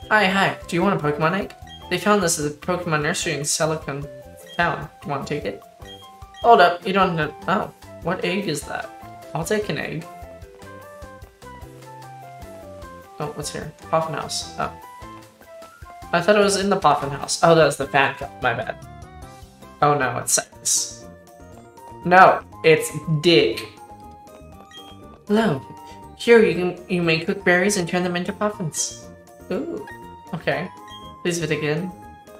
[SPEAKER 1] Hi, hi. Do you want a Pokemon egg? They found this at the Pokemon nursery in Solaceon Town. Do you want to take it? Hold up. You don't know. Oh, what egg is that? I'll take an egg. Oh, what's here? Poffin House. Oh. I thought it was in the Poffin House. Oh, that was the fan club. My bad. Oh no, it's sex. No, it's Dick. Hello. Here you can you may cook berries and turn them into Poffins. Ooh. Okay. Please fit again.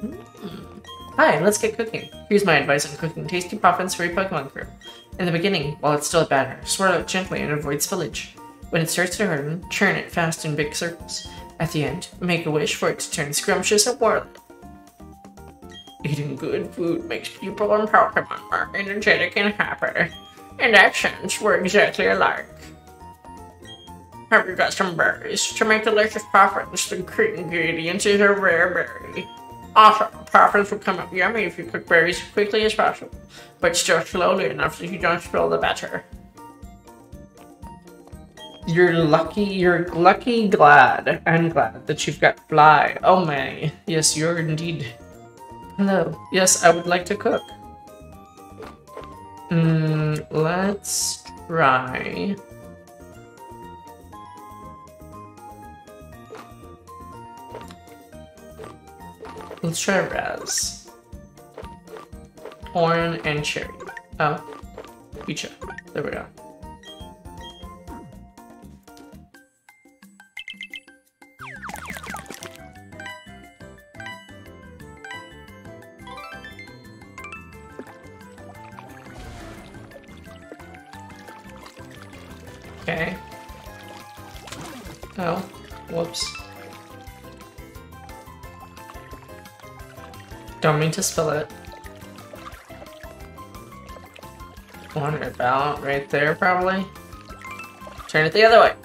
[SPEAKER 1] Mm. Hi, let's get cooking. Here's my advice on cooking tasty Poffins for your Pokemon crew. In the beginning, while it's still a batter, swirl it gently and avoid spillage. When it starts to harden, churn it fast in big circles. At the end, make a wish for it to turn scrumptious and whirl Eating good food makes people and Pokemon more energetic and happier. That sense, we're exactly alike. Have you got some berries? To make delicious Poffins, the key ingredients is a rare berry. Also, Poffins will come up yummy if you cook berries quickly as possible, but still slowly enough so you don't spill the batter. You're lucky, you're lucky glad, and glad that you've got fly. Oh my, yes, you're indeed. Hello, yes, I would like to cook. Mm, let's try... Let's try Raz. Corn and cherry. Oh, Pecha. There we go. Don't to spill it. One about right there, probably. Turn it the other way.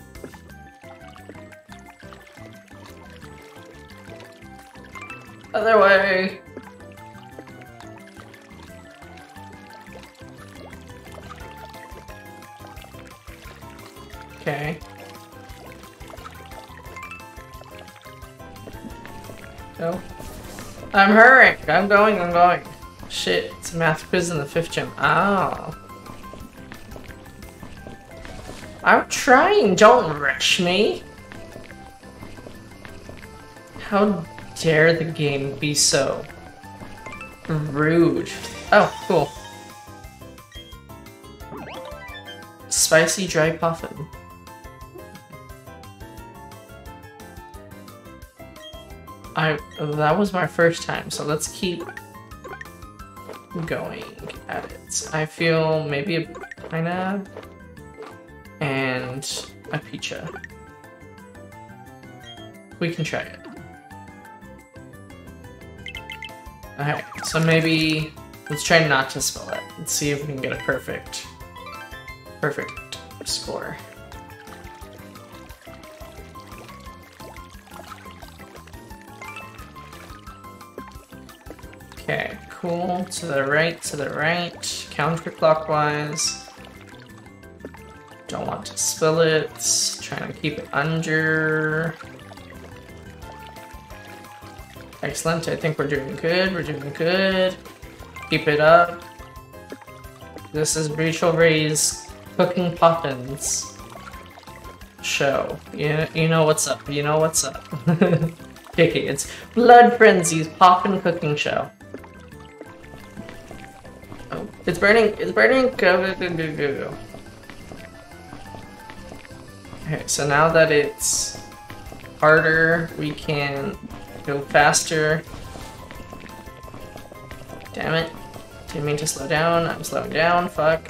[SPEAKER 1] I'm going, I'm going. Shit, it's a math quiz in the fifth gym. Ah. Oh. I'm trying, don't rush me. How dare the game be so rude. Oh, cool. Spicy dry Poffin. That was my first time, so let's keep going at it. I feel maybe a Pina and a Pecha. We can try it. Alright, so maybe let's try not to spell it. Let's see if we can get a perfect perfect score. Cool. To the right, to the right. Counterclockwise. Don't want to spill it. Trying to keep it under. Excellent. I think we're doing good. We're doing good. Keep it up. This is Rachel Ray's Cooking Poffins show. You, you know what's up. You know what's up. okay, it's Blood Frenzy's Poffin Cooking Show. It's burning. It's burning. Okay, so now that it's harder, we can go faster. Damn it. Didn't mean to slow down. I'm slowing down. Fuck.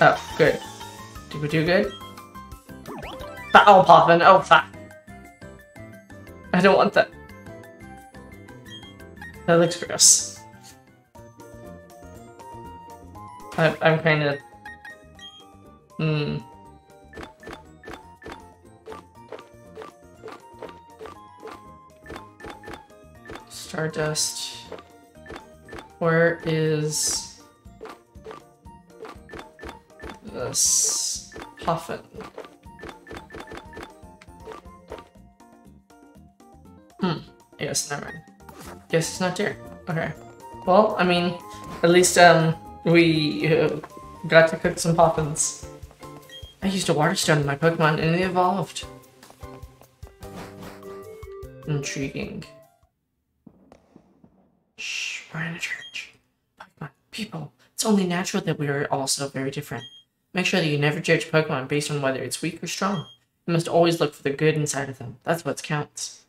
[SPEAKER 1] Oh, good. Did we do good? Battle Poffin! Oh, fuck. I don't want that. That looks gross. I, I'm kind of... Hmm. Stardust. Where is this Poffin? Hmm. Yes, never mind. Guess it's not there. Okay. Well, I mean, at least um we uh, got to cook some Poffins. I used a water stone in my Pokemon and it evolved. Intriguing. Shh, we're in a church. Pokemon, people, it's only natural that we are also very different. Make sure that you never judge Pokemon based on whether it's weak or strong. You must always look for the good inside of them. That's what counts.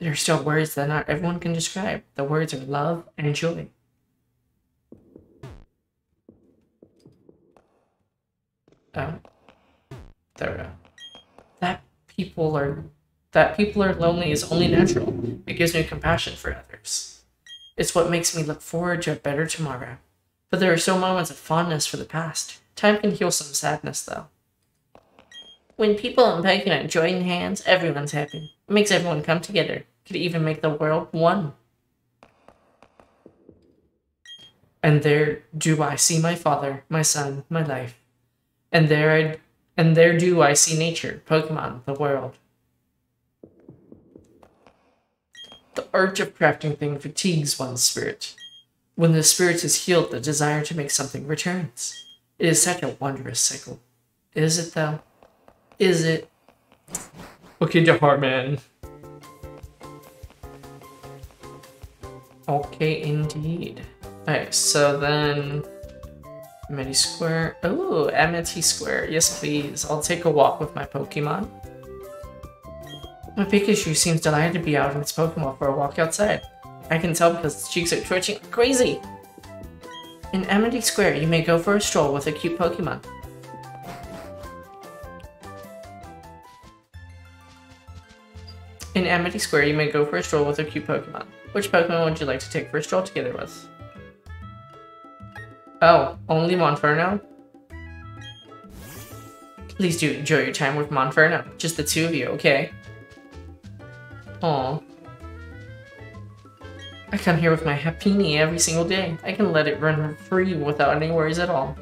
[SPEAKER 1] There are still words that not everyone can describe. The words are love and joy. Oh. Um, there we go. That people are that people are lonely is only natural. It gives me compassion for others. It's what makes me look forward to a better tomorrow. But there are still moments of fondness for the past. Time can heal some sadness, though. When people and Pokemon join hands, everyone's happy. It makes everyone come together. Could even make the world one. And there do I see my father, my son, my life. And there I, and there do I see nature, Pokemon, the world. The art of crafting thing fatigues one's spirit. When the spirit is healed, the desire to make something returns. It is such a wondrous cycle. Is it, though? Is it? Okay, Department. Okay, indeed. Alright, so then... Amity Square. Oh, Amity Square. Yes, please. I'll take a walk with my Pokemon. My Pikachu seems delighted to be out in its Pokemon for a walk outside. I can tell because its cheeks are twitching crazy. In Amity Square, you may go for a stroll with a cute Pokemon. In Amity Square, you may go for a stroll with a cute Pokemon. Which Pokemon would you like to take for a stroll together with? Oh, only Monferno? Please do enjoy your time with Monferno. Just the two of you, okay? Aw. I come here with my Happiny every single day. I can let it run free without any worries at all.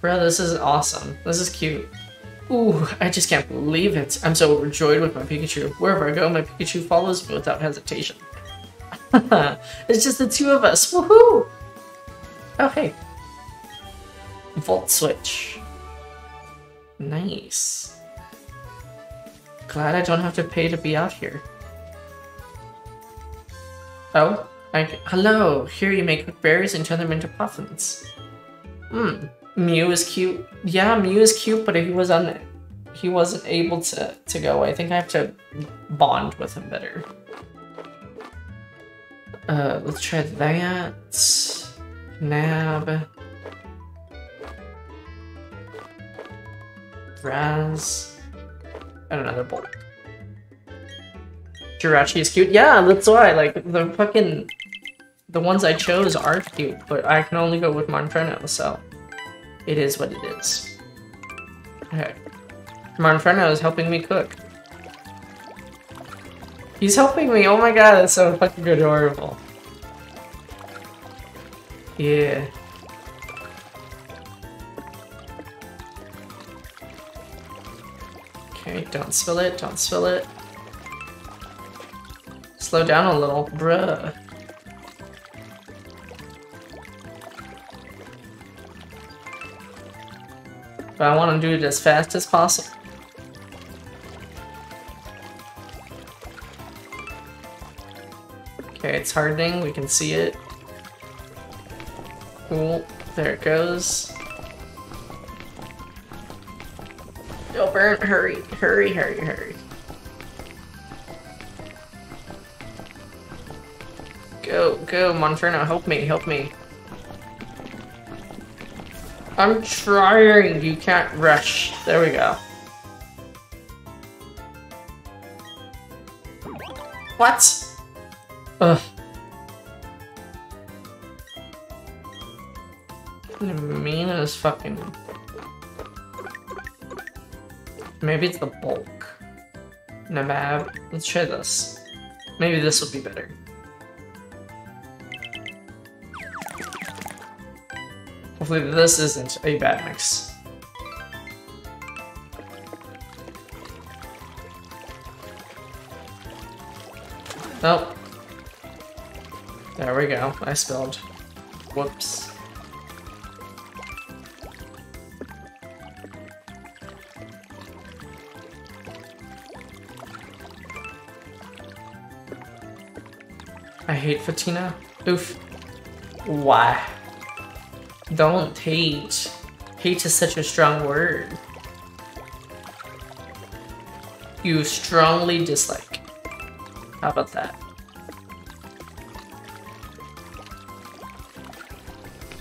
[SPEAKER 1] Bro, this is awesome. This is cute. Ooh, I just can't believe it. I'm so overjoyed with my Pikachu. Wherever I go, my Pikachu follows me without hesitation. it's just the two of us. Woohoo! Oh, hey. Volt switch. Nice. Glad I don't have to pay to be out here. Oh, I, hello. Here you cook berries and turn them into Poffins. Hmm. Mew is cute. Yeah, Mew is cute, but he was on, he wasn't able to to go. I think I have to bond with him better. Uh, let's try that. Nab. Razz. And another bolt. Jirachi is cute. Yeah, that's why. Like, the fucking... The ones I chose are cute, but I can only go with Monferno, so... It is what it is. Okay. Monferno is helping me cook. He's helping me! Oh my god, that's so fucking adorable. Yeah. Okay, don't spill it, don't spill it. Slow down a little, bruh. But I want to do it as fast as possible. Okay, it's hardening, we can see it. Cool, there it goes. Don't burn, hurry, hurry, hurry, hurry. Go, go, Monferno, help me, help me. I'm trying. You can't rush. There we go. What? Maybe it's the bulk. Nanab. Let's try this. Maybe this will be better. Hopefully this isn't a bad mix. Oh. There we go. I spilled. Whoops. Hate Fantina. Oof. Why? Don't hate. Hate is such a strong word. You strongly dislike. How about that?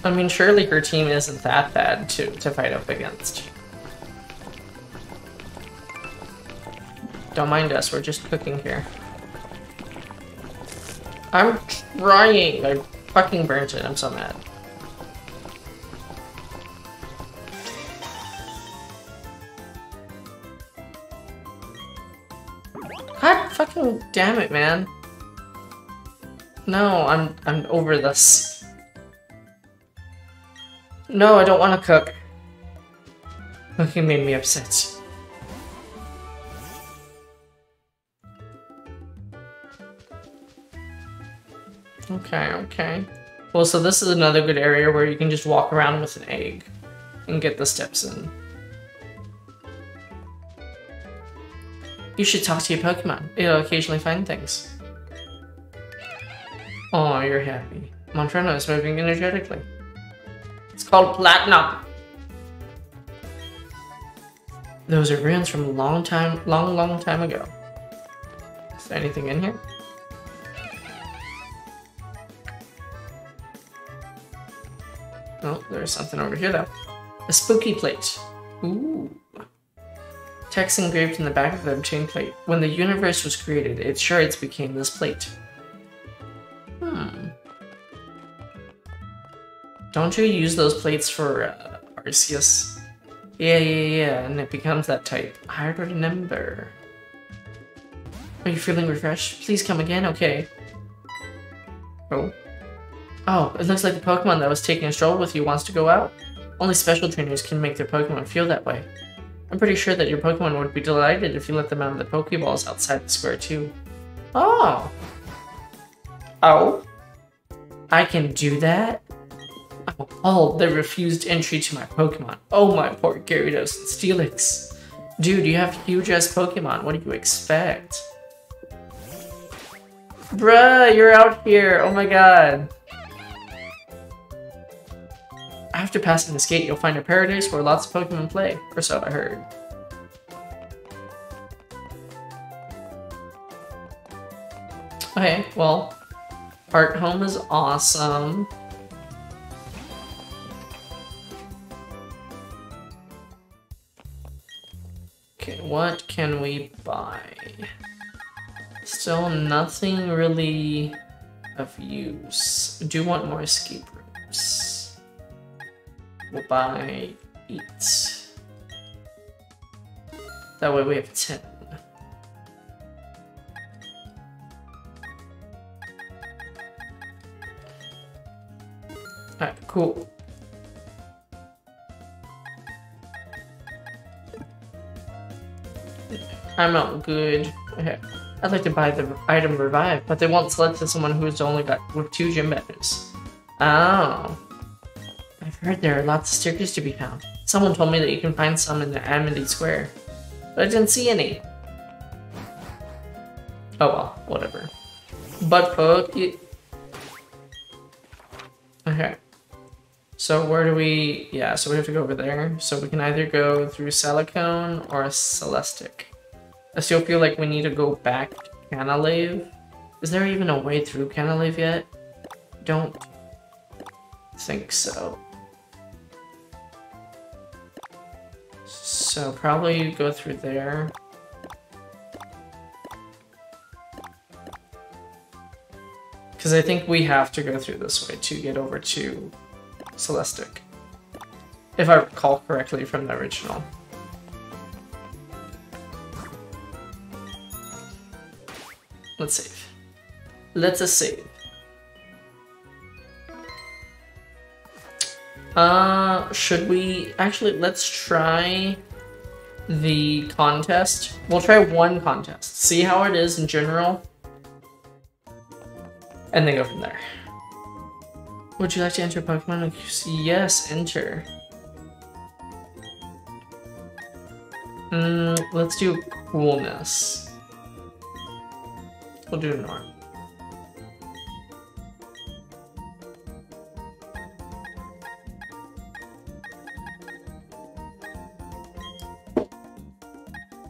[SPEAKER 1] I mean, surely her team isn't that bad to, to fight up against. Don't mind us, we're just cooking here. I'm trying! I fucking burnt it, I'm so mad. God fucking damn it, man. No, I'm I'm over this. No, I don't want to cook. Cooking made me upset. Okay, okay. Well, so this is another good area where you can just walk around with an egg and get the steps in. You should talk to your Pokemon. It'll occasionally find things. Oh, you're happy. Monferno is moving energetically. It's called Platinum. Those are ruins from a long time, long, long time ago. Is there anything in here? There's something over here though. A spooky plate. Ooh. Text engraved in the back of the chain plate. When the universe was created, its shards became this plate. Hmm. Don't you use those plates for uh, Arceus? Yeah, yeah, yeah, and it becomes that type. I remember. Are you feeling refreshed? Please come again? Okay. Oh. Oh, it looks like the Pokemon that was taking a stroll with you wants to go out. Only special trainers can make their Pokemon feel that way. I'm pretty sure that your Pokemon would be delighted if you let them out of the Pokeballs outside the square too. Oh! Oh? I can do that? Oh, they refused entry to my Pokemon. Oh my poor Gyarados and Steelix. Dude, you have huge-ass Pokemon. What do you expect? Bruh, you're out here. Oh my god. After passing this gate, you'll find a paradise where lots of Pokemon play, or so I heard. Okay, well, Hearthome is awesome. Okay, what can we buy? Still nothing really of use. I do want more escape ropes. We'll buy eight. That way we have ten. Alright, cool. I'm not good. Okay. I'd like to buy the item revive, but they won't select to someone who's only got with two gym badges. Oh. Heard there are lots of stickers to be found. Someone told me that you can find some in the Amity Square, but I didn't see any. Oh well, whatever. But. Okay. So where do we... Yeah, so we have to go over there. So we can either go through Solaceon or Celestic. I still feel like we need to go back to Canalave. Is there even a way through Canalave yet? Don't think so. So probably go through there. Because I think we have to go through this way to get over to Celestic. If I recall correctly from the original. Let's save. Let's save. Uh, should we... Actually, let's try the contest. We'll try one contest. See how it is in general. And then go from there. Would you like to enter Pokemon? Yes, enter. Mm, let's do coolness. We'll do norm.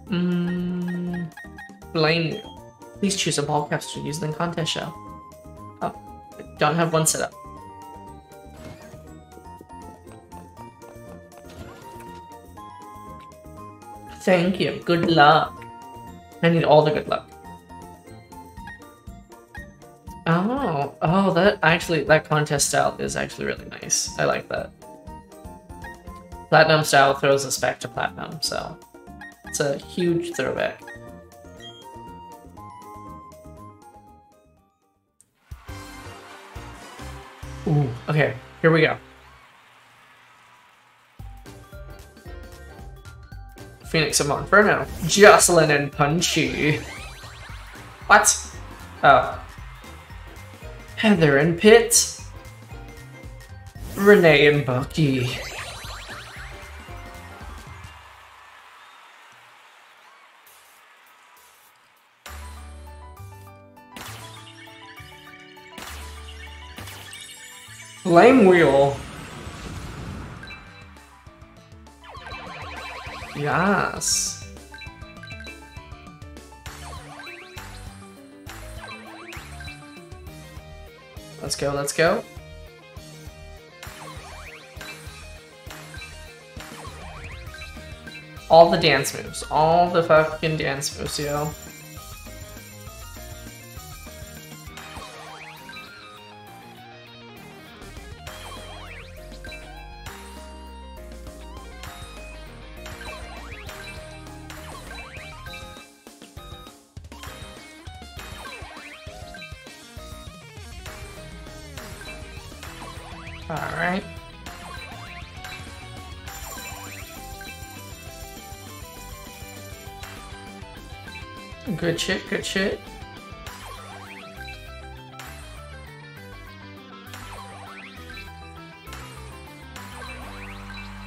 [SPEAKER 1] Mm, blame you. Please choose a ball to use in the contest show. Oh, I don't have one set up. Thank you. Good luck. I need all the good luck. Oh, oh, that actually, that contest style is actually really nice. I like that. Platinum style throws us back to Platinum, so it's a huge throwback. Ooh, okay, here we go. Phoenix of Monferno, Jocelyn and Punchy. What? Oh. Heather and Pitt. Renee and Bucky. Flame Wheel. Yes. Let's go, let's go. All the dance moves. All the fucking dance moves, yo. Good shit, good shit.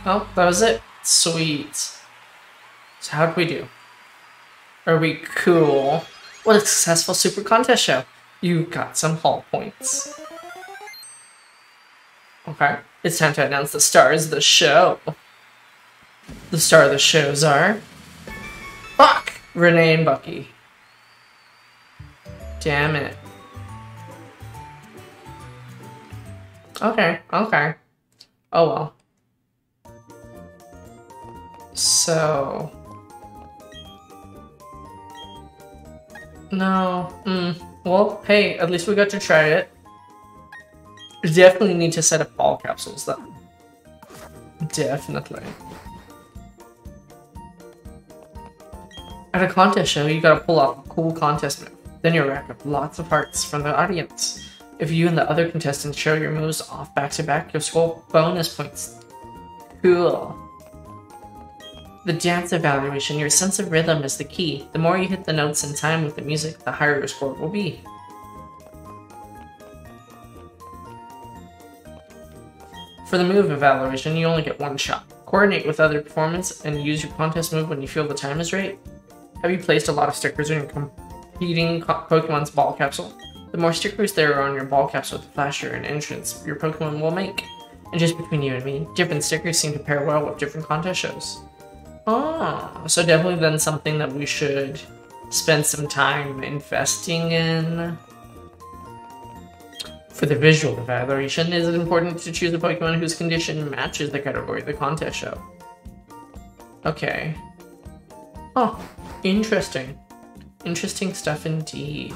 [SPEAKER 1] Oh, that was it? Sweet. So how'd we do? Are we cool? What a successful super contest show. You got some hall points. Okay, it's time to announce the stars of the show. The star of the shows are... Fuck! Renee and Bucky. Damn it. Okay, okay. Oh well. So... No, mm, well, hey, at least we got to try it. Definitely need to set up ball capsules though. Definitely. At a contest show, you gotta pull off a cool contest move. Then you'll rack up lots of hearts from the audience. If you and the other contestants show your moves off back to back, you'll score bonus points. Cool. The dance evaluation, your sense of rhythm is the key. The more you hit the notes in time with the music, the higher your score will be. For the move evaluation, you only get one shot. Coordinate with other performance and use your contest move when you feel the time is right. Have you placed a lot of stickers in your competing Pokemon's ball capsule? The more stickers there are on your ball capsule, the flashier an entrance your Pokemon will make. And just between you and me, different stickers seem to pair well with different contest shows. Oh, so definitely then something that we should spend some time investing in. For the visual evaluation, is it important to choose a Pokemon whose condition matches the category of the contest show? Okay. Oh, interesting. Interesting stuff indeed.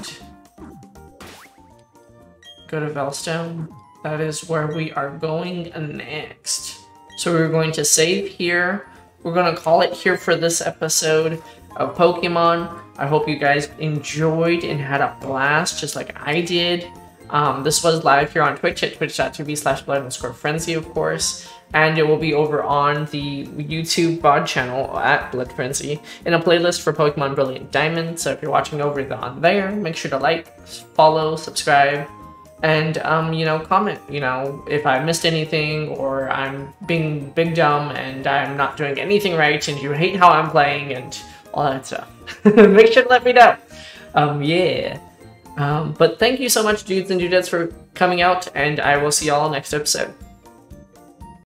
[SPEAKER 1] Go to Veilstone. That is where we are going next. So we're going to save here. We're going to call it here for this episode of Pokemon. I hope you guys enjoyed and had a blast just like I did. Um, this was live here on Twitch at twitch.tv slash blood underscore frenzy, of course. And it will be over on the YouTube VOD channel at Blood Frenzy in a playlist for Pokemon Brilliant Diamond. So if you're watching over on there, make sure to like, follow, subscribe, and um, you know, comment. You know, if I missed anything or I'm being big dumb and I'm not doing anything right and you hate how I'm playing and all that stuff. make sure to let me know. Um, yeah. Um, but thank you so much, dudes and dudettes, for coming out, and I will see y'all next episode.